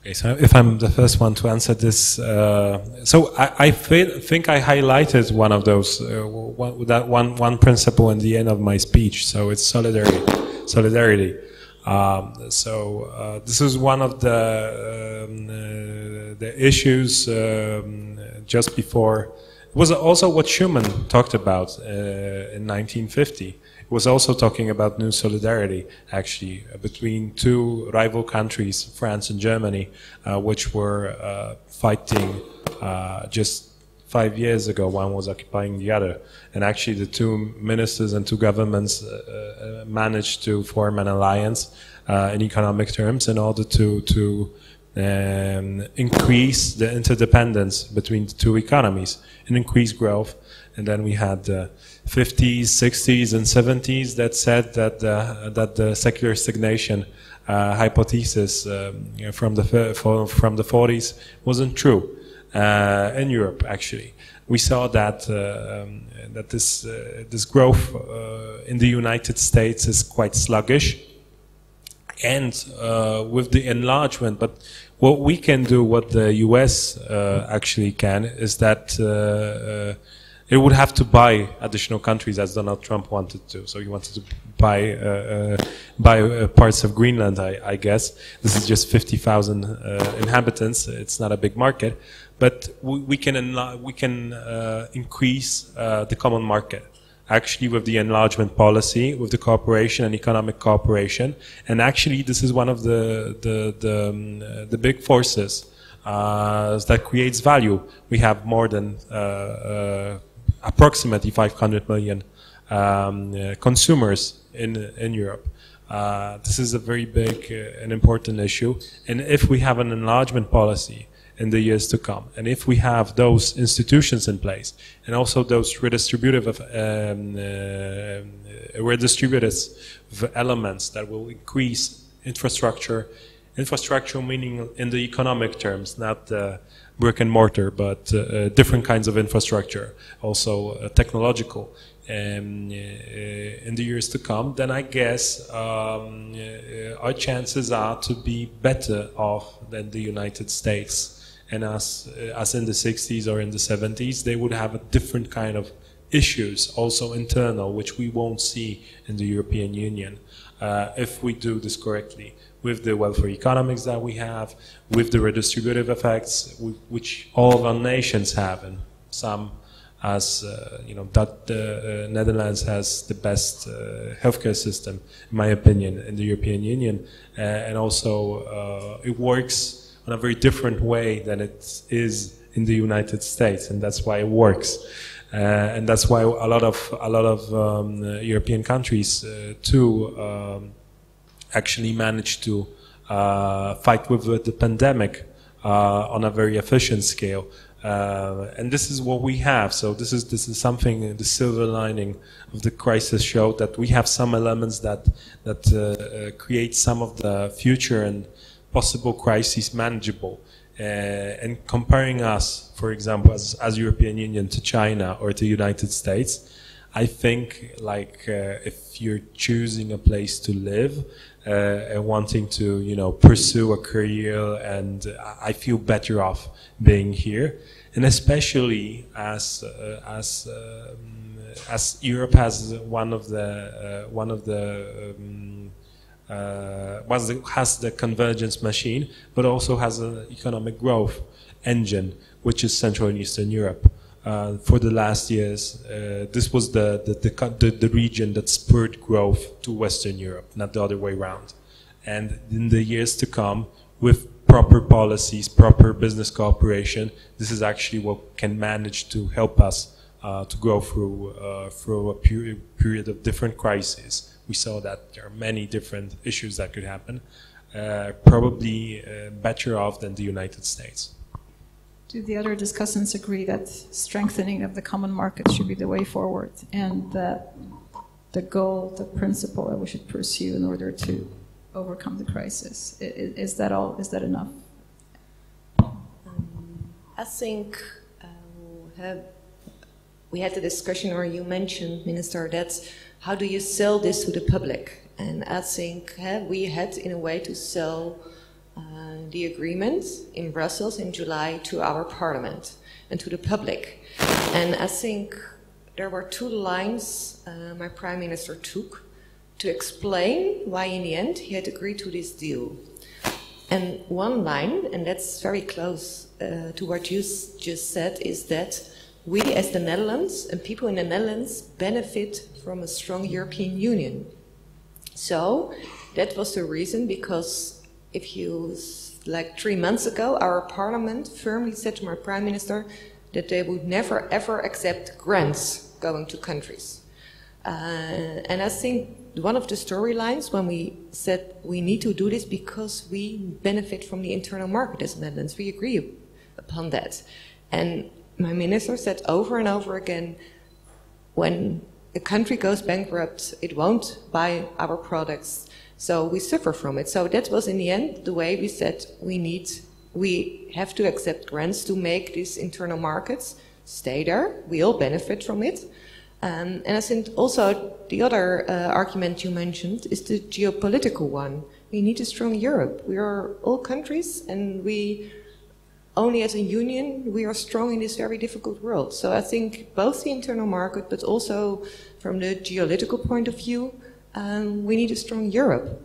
S5: Okay, so if I'm the first one to answer this, uh, so I, I think I highlighted one of those, uh, one, that one, one principle in the end of my speech. So it's solidarity. Solidarity. Um, so uh, this is one of the um, uh, the issues um, just before. Was also what Schuman talked about uh, in 1950 It was also talking about new solidarity, actually, uh, between two rival countries, France and Germany, uh, which were uh, fighting uh, just five years ago. One was occupying the other. And actually, the two ministers and two governments uh, managed to form an alliance in economic terms in order to, to um, increase the interdependence between the two economies and increase growth. And then we had the 50s, 60s, and 70s that said that uh, that the secular stagnation uh, hypothesis um, from the from the 40s wasn't true uh, in Europe. Actually, we saw that uh, um, that this uh, this growth uh, in the United States is quite sluggish, and with the enlargement, but. What we can do, what the U.S. actually can, is that it would have to buy additional countries as Donald Trump wanted to. So he wanted to buy uh, uh, buy uh, parts of Greenland, I, I, guess. This is just 50,000 uh, inhabitants. It's not a big market, but we, we can we can uh, increase uh, the common market. Actually, with the enlargement policy, with the cooperation and economic cooperation, and actually, this is one of the the the, um, the big forces that creates value. We have more than approximately 500 million um, uh, consumers in, in Europe. Uh, this is a very big uh, and important issue. And if we have an enlargement policy in the years to come, and if we have those institutions in place, and also those redistributive, um, uh, redistributive elements that will increase infrastructure, infrastructure meaning in the economic terms, not the brick and mortar, but uh, uh, different kinds of infrastructure, also uh, technological. Um, in the years to come, then I guess um, our chances are to be better off than the United States. And as, as in the 60s or in the 70s, they would have a different kind of issues, also internal, which we won't see in the European Union uh, if we do this correctly. With the welfare economics that we have, with the redistributive effects which all of our nations have, and some as uh, you know that the uh, Netherlands has the best uh, healthcare system, in my opinion, in the European Union, uh, and also uh, it works in a very different way than it is in the United States, and that's why it works. Uh, and that's why a lot of a lot of um, European countries too um, actually managed to uh, fight with the pandemic uh, on a very efficient scale. Uh, and this is what we have. So this is this is something the silver lining of the crisis showed that we have some elements that that uh, uh, create some of the future and possible crises manageable. Uh, and comparing us, for example, as, as European Union to China or to United States, I think like if you're choosing a place to live, uh, and wanting to, you know, pursue a career, and I feel better off being here, and especially as uh, as um, as Europe has one of the uh, one of the um, uh, the, has the convergence machine, but also has an economic growth engine, which is Central and Eastern Europe uh, for the last years, uh, this was the the, the, the, region that spurred growth to Western Europe, not the other way around. And in the years to come, with proper policies, proper business cooperation, this is actually what can manage to help us uh, to go through uh, through a period of different crises. We saw that there are many different issues that could happen, uh, probably uh, better off than the United States.
S1: Do the other discussants agree that strengthening of the common market should be the way forward and that the goal, the principle that we should pursue in order to overcome the crisis. I- i- Is that all? Is that enough?
S4: I think uh, have, we had the discussion, or you mentioned, Minister, that how do you sell this to the public? And I think uh, we had, in a way, to sell uh, the agreement in Brussels in July to our parliament and to the public. And I think there were two lines uh, my prime minister took to explain why, in the end, he had agreed to this deal. And one line, and that's very close uh, to what you just said, is that we, as the Netherlands and people in the Netherlands, benefit from a strong European Union. So that was the reason because if you, like three months ago, our parliament firmly said to my prime minister that they would never ever accept grants going to countries. Uh, and I think one of the storylines when we said we need to do this because we benefit from the internal market as Netherlands, we agree upon that. And my minister said over and over again when a country goes bankrupt, it won't buy our products. So we suffer from it. So that was in the end the way we said we need, we have to accept grants to make these internal markets stay there. We all benefit from it. Um, and I think also the other uh, argument you mentioned is the geopolitical one. We need a strong Europe. We are all countries and we only as a union we are strong in this very difficult world. So I think both the internal market, but also from the geopolitical point of view, um, we need a strong Europe.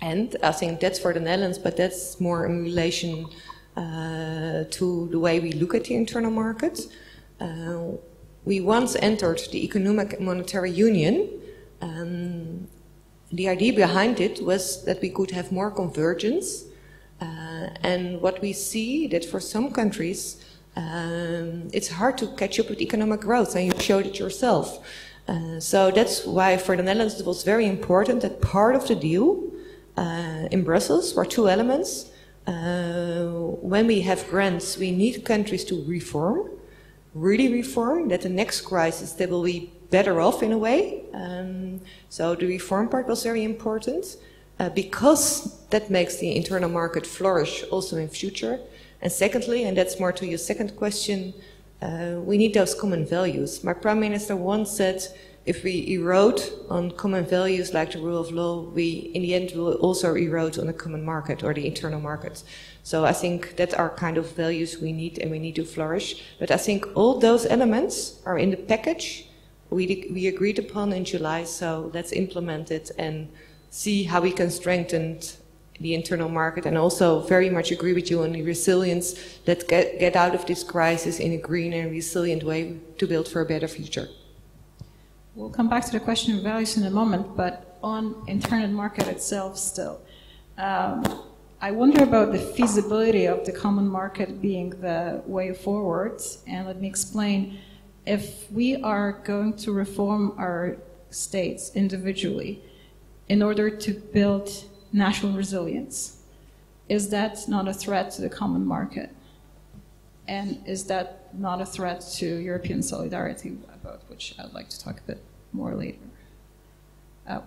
S4: And I think that's for the Netherlands, but that's more in relation uh, to the way we look at the internal market. Uh, we once entered the Economic and Monetary Union. Um, the idea behind it was that we could have more convergence. Uh, and what we see that for some countries, um, it's hard to catch up with economic growth, and you showed it yourself. Uh, so that's why for the Netherlands it was very important that part of the deal uh, in Brussels were two elements. Uh, when we have grants, we need countries to reform, really reform, that the next crisis they will be better off in a way. Um, so the reform part was very important uh, because that makes the internal market flourish also in future. And secondly, and that's more to your second question, uh, we need those common values. My prime minister once said, if we erode on common values like the rule of law, we in the end will also erode on the common market or the internal market. So I think that are kind of values we need and we need to flourish. But I think all those elements are in the package we, we agreed upon in July. So let's implement it and see how we can strengthen the internal market and also very much agree with you on the resilience. Let's get, get out of this crisis in a green and resilient way to build for a better future.
S1: We'll come back to the question of values in a moment, but on internal market itself still. Um, I wonder about the feasibility of the common market being the way forward, and let me explain. If we are going to reform our states individually in order to build national resilience, is that not a threat to the common market? And is that not a threat to European solidarity, about which I'd like to talk a bit more later? Uh,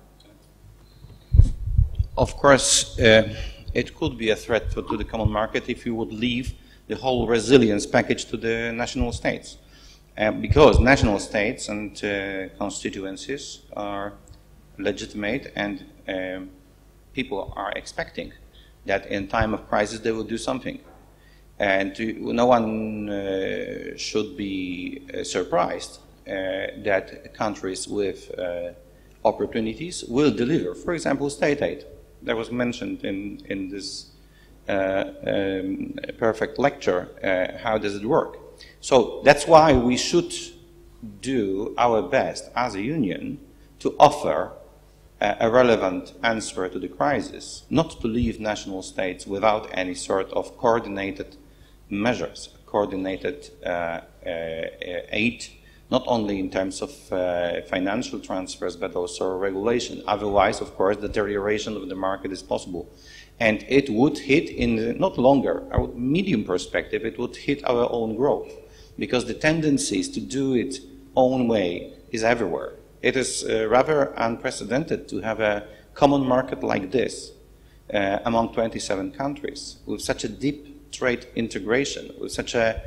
S3: Of course, uh, it could be a threat to, to the common market if you would leave the whole resilience package to the national states. Uh, because national states and uh, constituencies are legitimate and um, people are expecting that in time of crisis they will do something. And to, no one uh, should be uh, surprised uh, that countries with uh, opportunities will deliver. For example, state aid. That was mentioned in, in this uh, um, perfect lecture. Uh, how does it work? So that's why we should do our best as a union to offer a, a relevant answer to the crisis, not to leave national states without any sort of coordinated measures, coordinated uh, uh, aid, not only in terms of uh, financial transfers, but also regulation. Otherwise, of course, deterioration of the market is possible. And it would hit in the, not longer, our medium perspective, it would hit our own growth. Because the tendencies to do it own way is everywhere. It is uh, rather unprecedented to have a common market like this uh, among 27 countries with such a deep trade integration, with such a,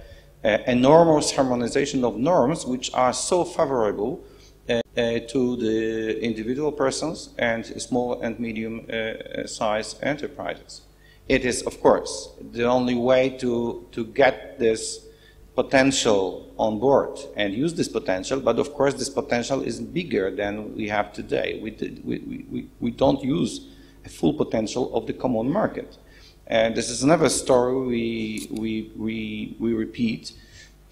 S3: enormous harmonization of norms which are so favorable uh, uh, to the individual persons and small and medium uh, size enterprises. It is, of course, the only way to, to get this potential on board and use this potential, but of course this potential is bigger than we have today. We, did, we, we, we don't use a full potential of the common market. And this is another story we, we, we, we repeat.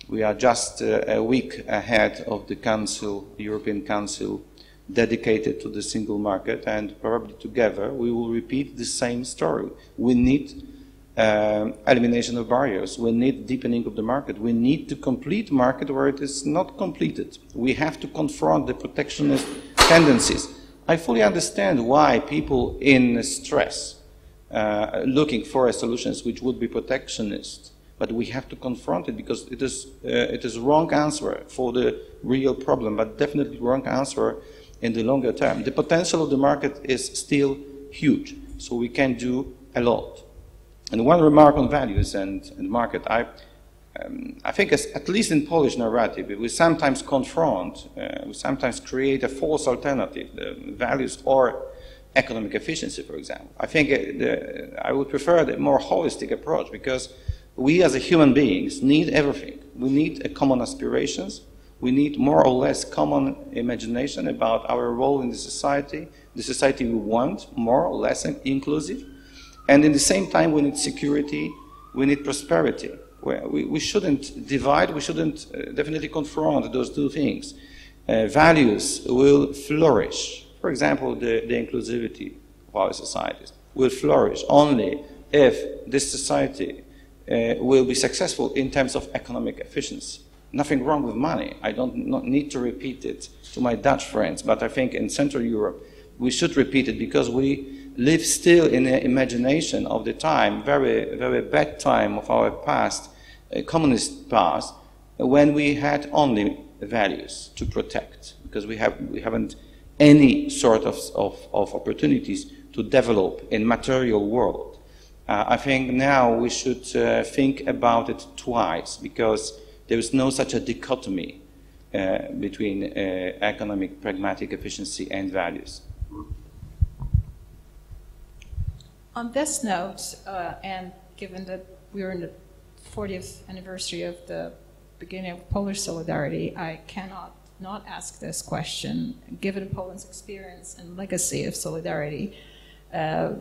S3: We are just uh, a week ahead of the Council, the European Council, dedicated to the single market, and probably together we will repeat the same story. We need uh, elimination of barriers. We need deepening of the market. We need to complete market where it is not completed. We have to confront the protectionist tendencies. I fully understand why people in stress uh, looking for solutions which would be protectionist, but we have to confront it because it is uh, it is wrong answer for the real problem, but definitely wrong answer in the longer term. The potential of the market is still huge, so we can do a lot. And one remark on values and, and market, I um, I think at least in Polish narrative, we sometimes confront, uh, we sometimes create a false alternative, the values or economic efficiency, for example. I think uh, the, I would prefer the more holistic approach because we as human beings need everything. We need a common aspirations. We need more or less common imagination about our role in the society, the society we want, more or less inclusive. And in the same time, we need security, we need prosperity we, we shouldn't divide, we shouldn't uh, definitely confront those two things. Uh, values will flourish. For example, the, the inclusivity of our societies will flourish only if this society uh, will be successful in terms of economic efficiency. Nothing wrong with money. I don't need to repeat it to my Dutch friends, but I think in Central Europe we should repeat it because we live still in the imagination of the time, very, very bad time of our past, uh, communist past, when we had only values to protect, because we, have, we haven't any sort of, of, of opportunities to develop in material world. Uh, I think now we should uh, think about it twice, because there is no such a dichotomy uh, between uh, economic pragmatic efficiency and values.
S1: On this note, uh, and given that we're in the 40th anniversary of the beginning of Polish solidarity, I cannot not ask this question, given Poland's experience and legacy of solidarity. Uh,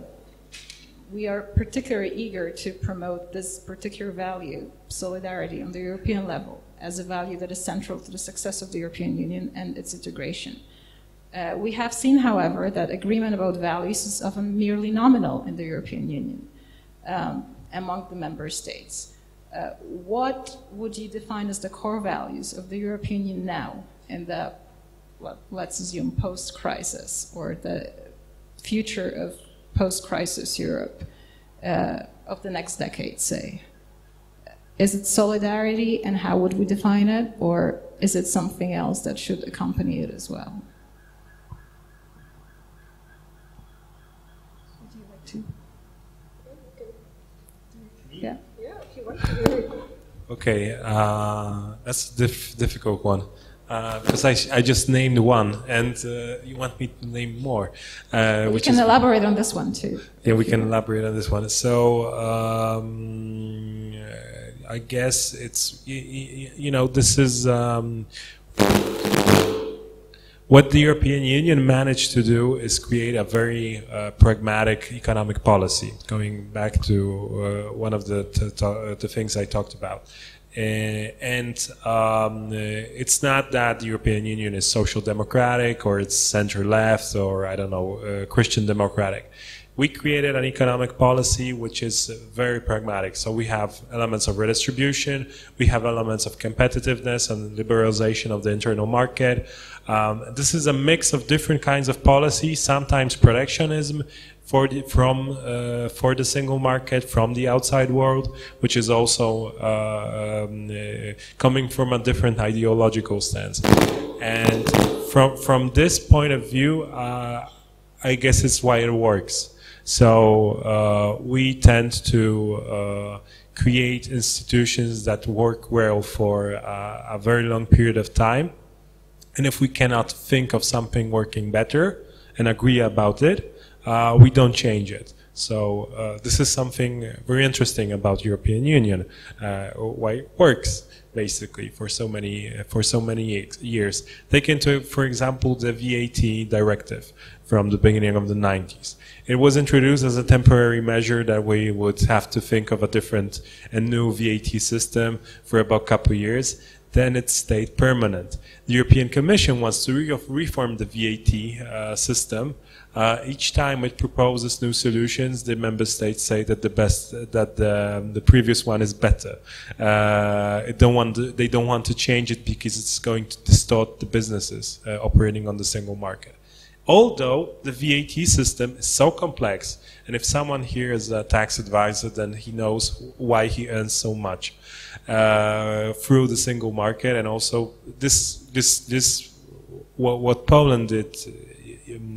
S1: we are particularly eager to promote this particular value, solidarity, on the European level as a value that is central to the success of the European Union and its integration. Uh, we have seen, however, that agreement about values is often merely nominal in the European Union um, among the member states. Uh, what would you define as the core values of the European Union now in the, well, let's assume, post-crisis or the future of post-crisis Europe uh, of the next decade, say? Is it solidarity and how would we define it, or is it something else that should accompany it as well?
S5: Yeah. Okay, uh, that's a diff difficult one. Uh, because I, I just named one, and uh, you want me to name more.
S1: Uh, we can is, elaborate on this one too.
S5: Yeah, we can elaborate on this one. So um, I guess it's you, you know this is um, what the European Union managed to do is create a very uh, pragmatic economic policy, going back to uh, one of the, uh, the things I talked about. Uh, and um, uh, it's not that the European Union is social democratic or it's center left or, I don't know, uh, Christian democratic we created an economic policy which is very pragmatic. So we have elements of redistribution, we have elements of competitiveness and liberalization of the internal market. Um, this is a mix of different kinds of policy, sometimes protectionism for the, from uh, for the single market from the outside world, which is also uh, um, uh, coming from a different ideological stance. And from from this point of view, uh, I guess it's why it works. So uh, we tend to uh, create institutions that work well for a very long period of time, and if we cannot think of something working better and agree about it, uh, we don't change it. So uh, this is something very interesting about European Union, uh, why it works basically for so many for so many years. Take into, for example, the VAT directive from the beginning of the 90s. It was introduced as a temporary measure that we would have to think of a different and new VAT system for about a couple of years then it stayed permanent. The European Commission wants to re reform the VAT uh, system. Uh, each time it proposes new solutions, the member states say that the best, that the, the previous one is better. Uh, don't want to, they don't want to change it because it's going to distort the businesses uh, operating on the single market. Although the VAT system is so complex, and if someone here is a tax advisor, then he knows why he earns so much uh, through the single market, and also this this this what, what Poland did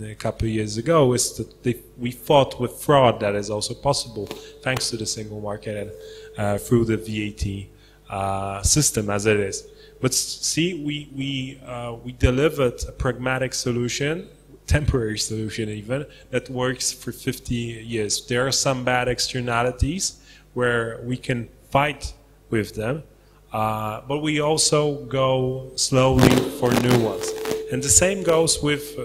S5: a couple of years ago is that they, we fought with fraud that is also possible thanks to the single market and uh, through the VAT uh, system as it is. But see, we we uh, we delivered a pragmatic solution, temporary solution even that works for 50 years. There are some bad externalities where we can fight with them. Uh, but we also go slowly for new ones. And the same goes with uh,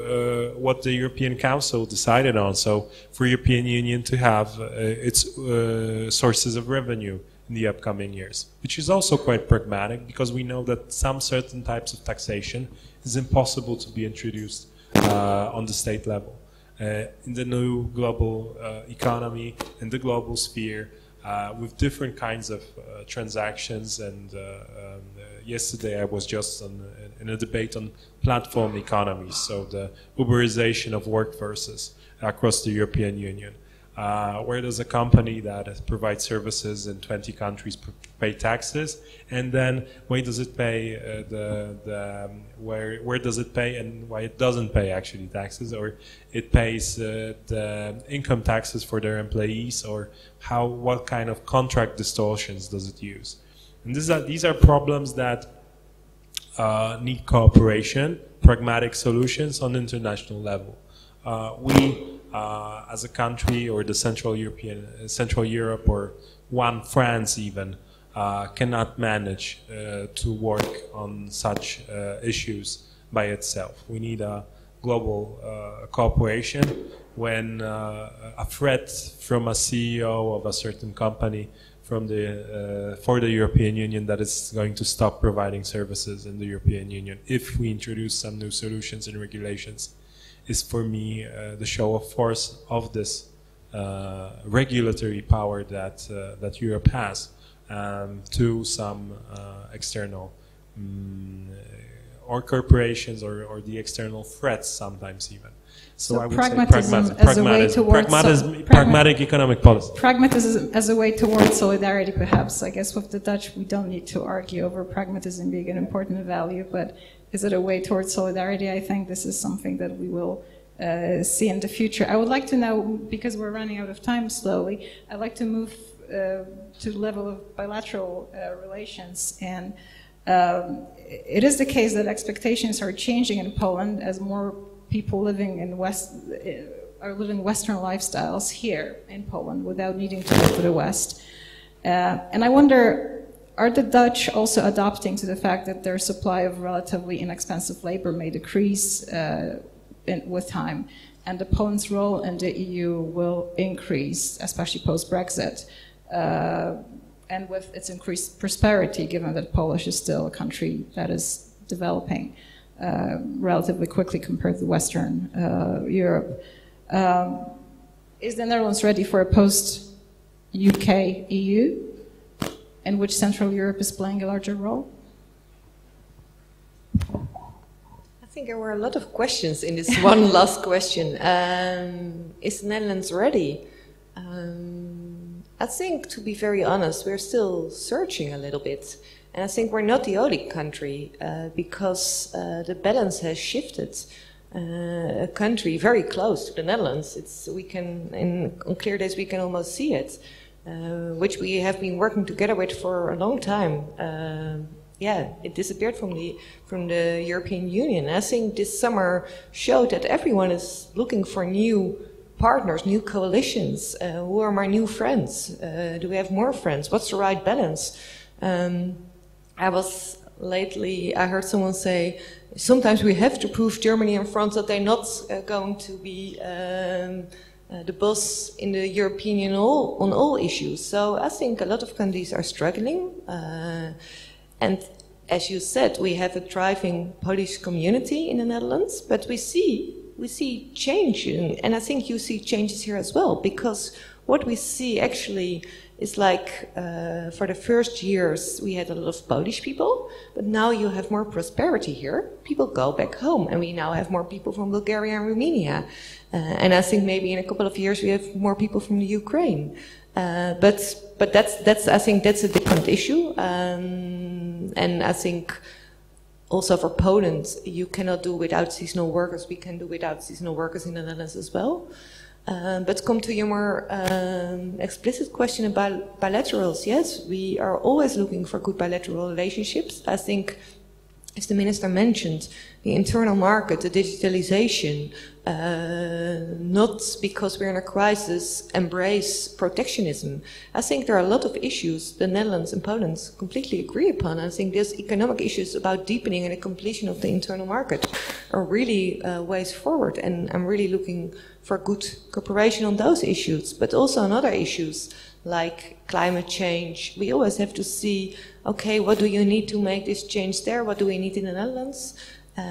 S5: what the European Council decided on. So for European Union to have uh, its uh, sources of revenue in the upcoming years, which is also quite pragmatic because we know that some certain types of taxation is impossible to be introduced on the state level. Uh, in the new global economy, in the global sphere, uh, with different kinds of uh, transactions. And uh, um, yesterday I was just on, in a debate on platform economies, so the Uberization of workforces across the European Union. Uh, where does a company that provides services in 20 countries pay taxes, and then why does it pay uh, the, the um, where where does it pay and why it doesn't pay actually taxes, or it pays uh, the income taxes for their employees, or how what kind of contract distortions does it use? And these are these are problems that uh, need cooperation, pragmatic solutions on international level. Uh, we uh, as a country or the Central European, Central Europe or one France even uh, cannot manage uh, to work on such uh, issues by itself. We need a global uh, cooperation when uh, a threat from a CEO of a certain company from the, for the European Union that is going to stop providing services in the European Union if we introduce some new solutions and regulations is for me uh, the show of force of this uh, regulatory power that uh, that Europe has um, to some external um, or corporations or, or the external threats sometimes even.
S1: So, so I would pragmatism say pragmatism, as a way towards
S5: pragmatism, so, pragmatic economic policy.
S1: Pragmatism as a way towards solidarity, perhaps. I guess with the Dutch, we don't need to argue over pragmatism being an important value, but is it a way towards solidarity? I think this is something that we will uh, see in the future. I would like to know, because we're running out of time slowly, I'd like to move uh, to the level of bilateral uh, relations. And um, it is the case that expectations are changing in Poland as more people living in West uh, are living Western lifestyles here in Poland without needing to go to the West. Uh, and I wonder are the Dutch also adapting to the fact that their supply of relatively inexpensive labor may decrease uh, in, with time, and the Poland's role in the EU will increase, especially post Brexit, uh, and with its increased prosperity, given that Polish is still a country that is developing uh, relatively quickly compared to Western uh, Europe. Um, is the Netherlands ready for a post UK EU? In which Central Europe is playing a larger role?
S4: I think there were a lot of questions in this one [LAUGHS] last question. Um, is the Netherlands ready? Um, I think, to be very honest, we're still searching a little bit. And I think we're not the only country uh, because uh, the balance has shifted. Uh, a country very close to the Netherlands, it's, we can, in, on clear days, we can almost see it, uh, which we have been working together with for a long time. Uh, yeah, it disappeared from the from the European Union. I think this summer showed that everyone is looking for new partners, new coalitions. Uh, who are my new friends? Uh, do we have more friends? What's the right balance? Um, I was lately, I heard someone say, sometimes we have to prove Germany and France that they're not uh, going to be um, uh, the boss in the European Union all, on all issues. So I think a lot of countries are struggling. Uh, and as you said, we have a thriving Polish community in the Netherlands, but we see we see change, in, and I think you see changes here as well, because what we see actually is like uh, for the first years we had a lot of Polish people, but now you have more prosperity here. People go back home, and we now have more people from Bulgaria and Romania. Uh, and I think maybe in a couple of years we have more people from the Ukraine. Uh, but but that's that's I think that's a different issue, um, and I think also for Poland, you cannot do without seasonal workers. We can do without seasonal workers in the Netherlands as well. Um, but come to your more um, explicit question about bilaterals. Yes, we are always looking for good bilateral relationships. I think as the minister mentioned, the internal market, the digitalization, uh, not because we're in a crisis, embrace protectionism. I think there are a lot of issues the Netherlands and Poland completely agree upon. I think there's economic issues about deepening and the completion of the internal market are really uh, ways forward. And I'm really looking for good cooperation on those issues, but also on other issues like climate change. We always have to see, okay, what do you need to make this change there? What do we need in the Netherlands? Uh,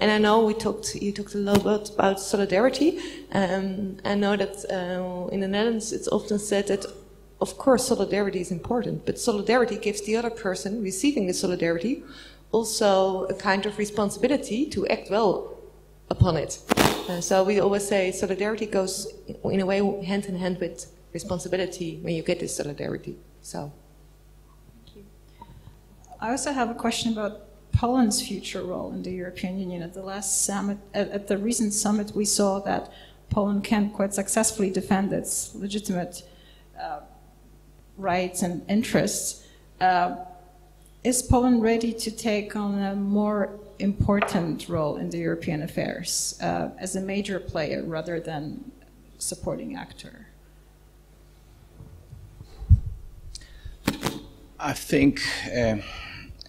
S4: and I know we talked, you talked a lot about, about solidarity. Um, I know that uh, in the Netherlands it's often said that, of course, solidarity is important, but solidarity gives the other person receiving the solidarity also a kind of responsibility to act well upon it. Uh, so we always say solidarity goes in a way hand in hand with responsibility when you get this solidarity. So. Thank you.
S1: I also have a question about Poland's future role in the European Union. At the last summit, at, at the recent summit, we saw that Poland can quite successfully defend its legitimate uh, rights and interests. Uh, is Poland ready to take on a more important role in the European affairs uh, as a major player rather than supporting actor?
S3: I think, uh,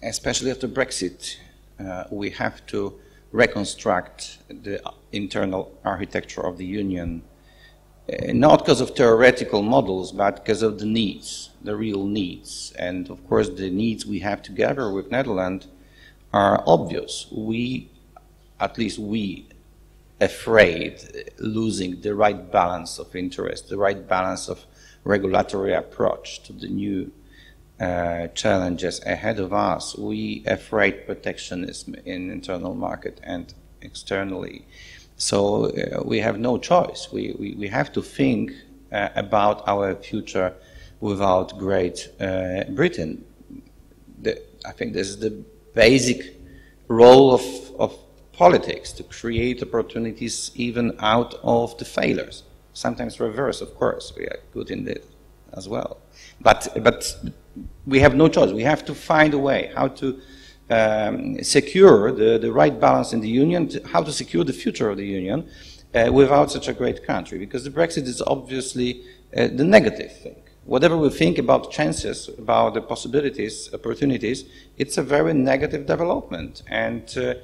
S3: especially after Brexit, uh, we have to reconstruct the internal architecture of the Union, uh, not because of theoretical models, but because of the needs, the real needs. And of course, the needs we have together with Netherlands are obvious. We, at least we, afraid losing the right balance of interest, the right balance of regulatory approach to the new uh, challenges ahead of us, we afraid protectionism in internal market and externally. So uh, we have no choice. We, we, we have to think uh, about our future without Great uh, Britain. The, I think this is the basic role of, of politics to create opportunities even out of the failures. Sometimes reverse, of course. We are good in this as well. But, but we have no choice. We have to find a way how to um, secure the, the right balance in the union, to, how to secure the future of the union uh, without such a great country. Because the Brexit is obviously uh, the negative thing. Whatever we think about chances, about the possibilities, opportunities, it's a very negative development. And uh,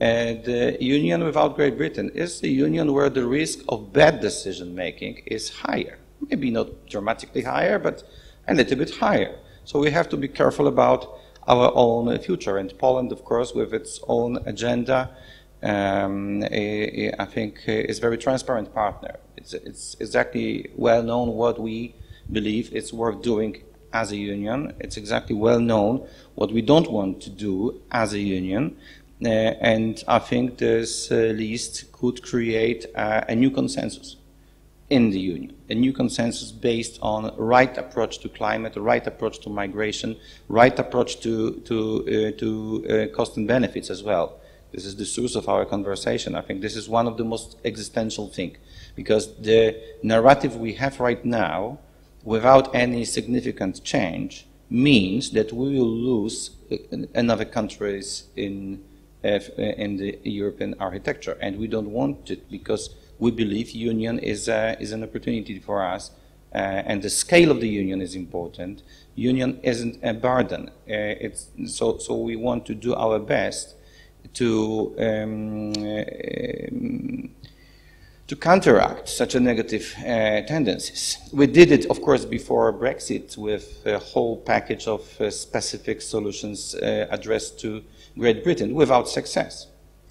S3: uh the union without Great Britain is the union where the risk of bad decision making is higher. Maybe not dramatically higher, but a little bit higher. So we have to be careful about our own future. And Poland, of course, with its own agenda, um, I think is a very transparent partner. It's, it's exactly well known what we believe it's worth doing as a union. It's exactly well known what we don't want to do as a union. Uh, and I think this uh, list could create uh, a new consensus in the Union. A new consensus based on right approach to climate, right approach to migration, right approach to, to, uh, to uh, cost and benefits as well. This is the source of our conversation. I think this is one of the most existential things because the narrative we have right now, without any significant change, means that we will lose uh, another countries in, uh, in the European architecture. And we don't want it because we believe union is, uh, is an opportunity for us. Uh, and the scale of the union is important. Union isn't a burden. Uh, it's, so, so we want to do our best to um, um, to counteract such a negative uh, tendencies. We did it, of course, before Brexit with a whole package of uh, specific solutions uh, addressed to Great Britain without success.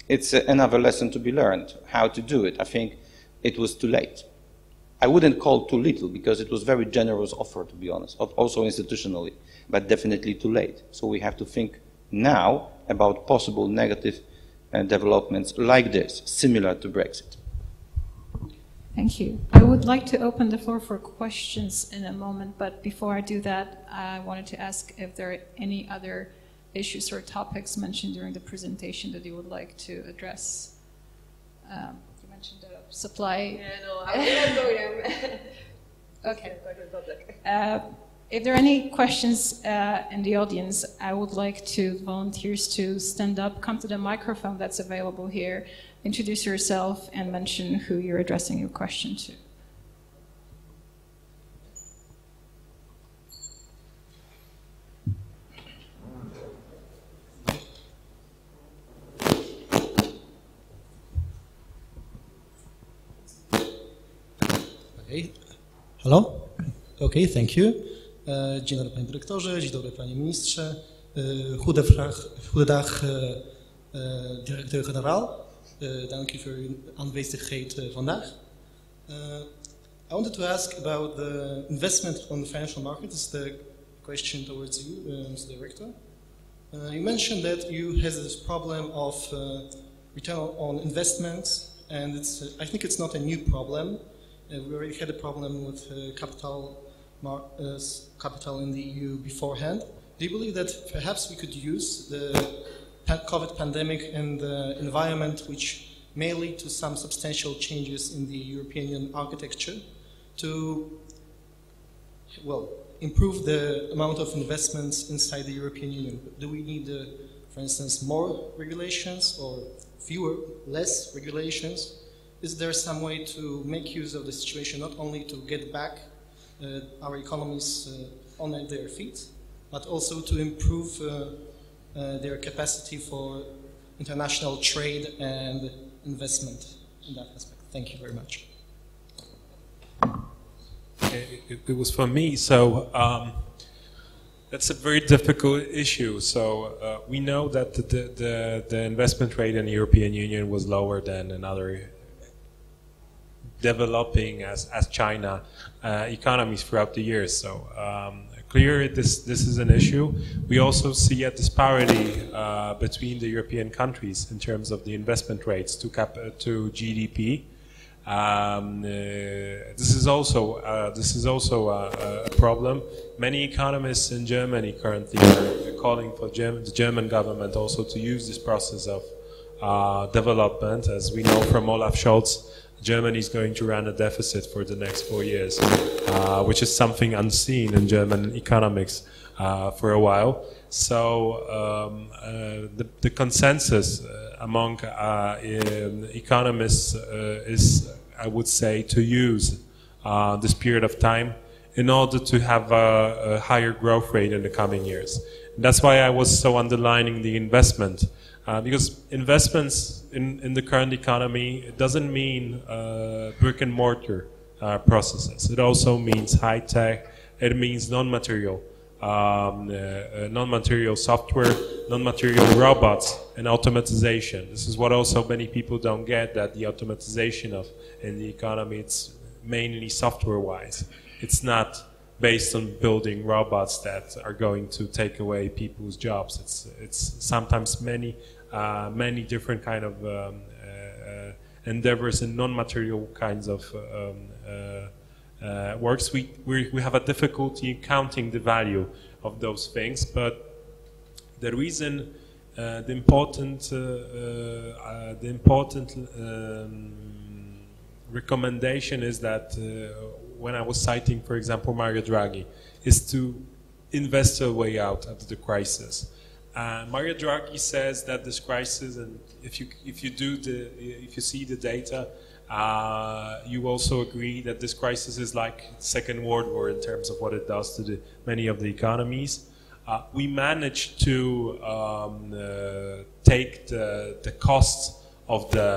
S3: It's uh, another lesson to be learned, how to do it. I think it was too late. I wouldn't call too little because it was very generous offer, to be honest, also institutionally, but definitely too late. So we have to think now about possible negative uh, developments like this, similar to Brexit.
S1: Thank you. I would like to open the floor for questions in a moment, but before I do that, I wanted to ask if there are any other issues or topics mentioned during the presentation that you would like to address. Um, supply.
S4: Yeah, no, I will not go there. [LAUGHS]
S1: okay. Uh, if there are any questions uh, in the audience, I would like to volunteers to stand up, come to the microphone that's available here, introduce yourself and mention who you're addressing your question to.
S6: Okay. Hello? Okay, thank you. Dzień dobry panie dyrektorze, dzień dobry panie ministrze. Goedendag, directeur generaal. Uh, dank u voor uw aanwezigheid uh, vandaag. Uh, I wanted to ask about the investment on the financial markets, the question towards you, Mr. Director. you mentioned that you have this problem of return on investment, and it's, I think it's not a new problem. Uh, we already had a problem with uh, capital uh, capital in the EU beforehand. Do you believe that perhaps we could use the COVID pandemic and the environment, which may lead to some substantial changes in the European architecture to, well, improve the amount of investments inside the European Union? Do we need, uh, for instance, more regulations or fewer, less regulations? Is there some way to make use of the situation, not only to get back uh, our economies uh, on their feet, but also to improve uh, uh, their capacity for international trade and investment in that aspect. Thank you very much.
S5: It, it was for me, so um, that's a very difficult issue. So uh, we know that the, the, the, investment rate in the European Union was lower than another developing as, as China uh, economies throughout the years. So um, this, this is an issue. We also see a disparity uh, between the European countries in terms of the investment rates to, cap, uh, to GDP. Um, uh, this is also uh, this is also a, a, problem. Many economists in Germany currently are calling for the German government also to use this process of uh, development, as we know from Olaf Scholz Germany is going to run a deficit for the next four years, uh, which is something unseen in German economics uh, for a while. So um, uh, the, the, consensus uh, among uh, economists uh, is, I would say, to use this period of time in order to have a, a, higher growth rate in the coming years. And that's why I was so underlining the investment uh, because investments in, in the current economy it doesn't mean uh, brick and mortar uh, processes. It also means high tech. It means non-material, um, uh, uh, non-material software, non-material robots, and automatization. This is what also many people don't get that the automatization of in the economy it's mainly software-wise. It's not based on building robots that are going to take away people's jobs. It's it's sometimes many uh, many different kind of um, uh, endeavors and non-material kinds of um, uh, uh, works, we, we, we have a difficulty counting the value of those things, but the reason, uh, the important, uh, the important um, recommendation is that when I was citing, for example, Mario Draghi, is to invest a way out of the crisis. Uh, Mario Draghi says that this crisis, and if you if you do the if you see the data, uh, you also agree that this crisis is like Second World War in terms of what it does to the, many of the economies. Uh, we managed to um, uh, take the the costs of the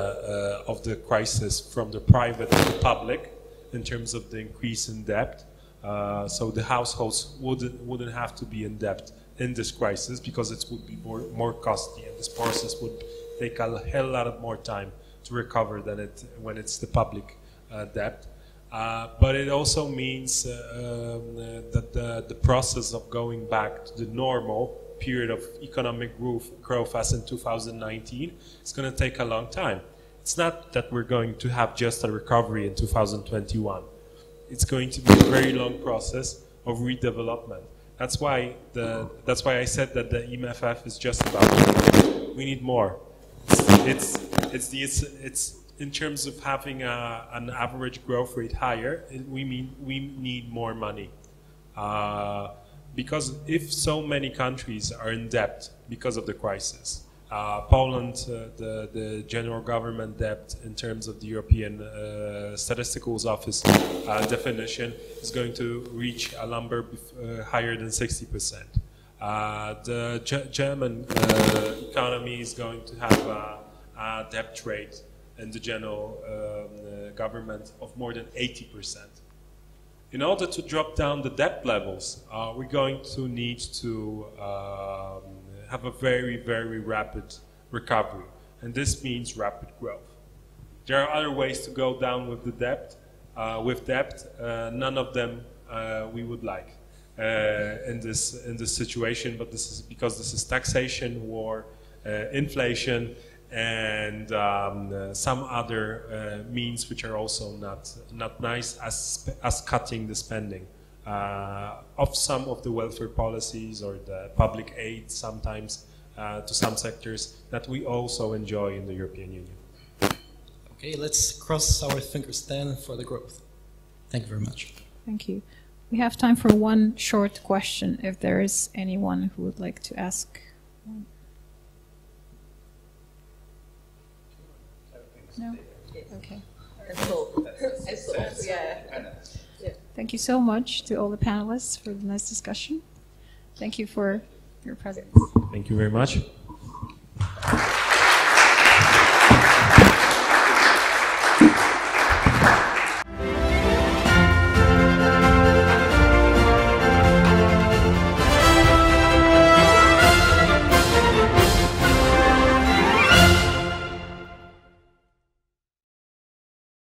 S5: uh, of the crisis from the private to the public in terms of the increase in debt. Uh, so the households wouldn't wouldn't have to be in debt in this crisis because it would be more, more costly and this process would take a hell lot of more time to recover than it when it's the public uh, debt. Uh, but it also means uh, um, uh, that the, the process of going back to the normal period of economic growth, growth as in 2019 is going to take a long time. It's not that we're going to have just a recovery in 2021. It's going to be a very long process of redevelopment. That's why the that's why I said that the EMFF is just about we need more. It's it's the it's, it's in terms of having a, an average growth rate higher. We mean we need more money. Uh, because if so many countries are in debt because of the crisis, uh, Poland, uh, the, the general government debt in terms of the European uh, Statistical Office uh, definition is going to reach a number uh, higher than 60%. Uh, the G German economy is going to have a, a debt rate in the general um, government of more than 80% in order to drop down the debt levels, we're going to need to um, have a very, very rapid recovery. And this means rapid growth. There are other ways to go down with the debt. Uh, with debt, uh, none of them uh, we would like uh, in this in this situation. But this is because this is taxation, war, uh, inflation, and um, some other means which are also not not nice as as cutting the spending uh, of some of the welfare policies or the public aid sometimes uh, to some sectors that we also enjoy in the European Union.
S6: Okay, let's cross our fingers then for the growth. Thank you very much.
S1: Thank you. We have time for one short question if there is anyone who would like to ask. No? Okay. Thank you so much to all the panelists for the nice discussion. Thank you for your presence.
S5: Thank you very much.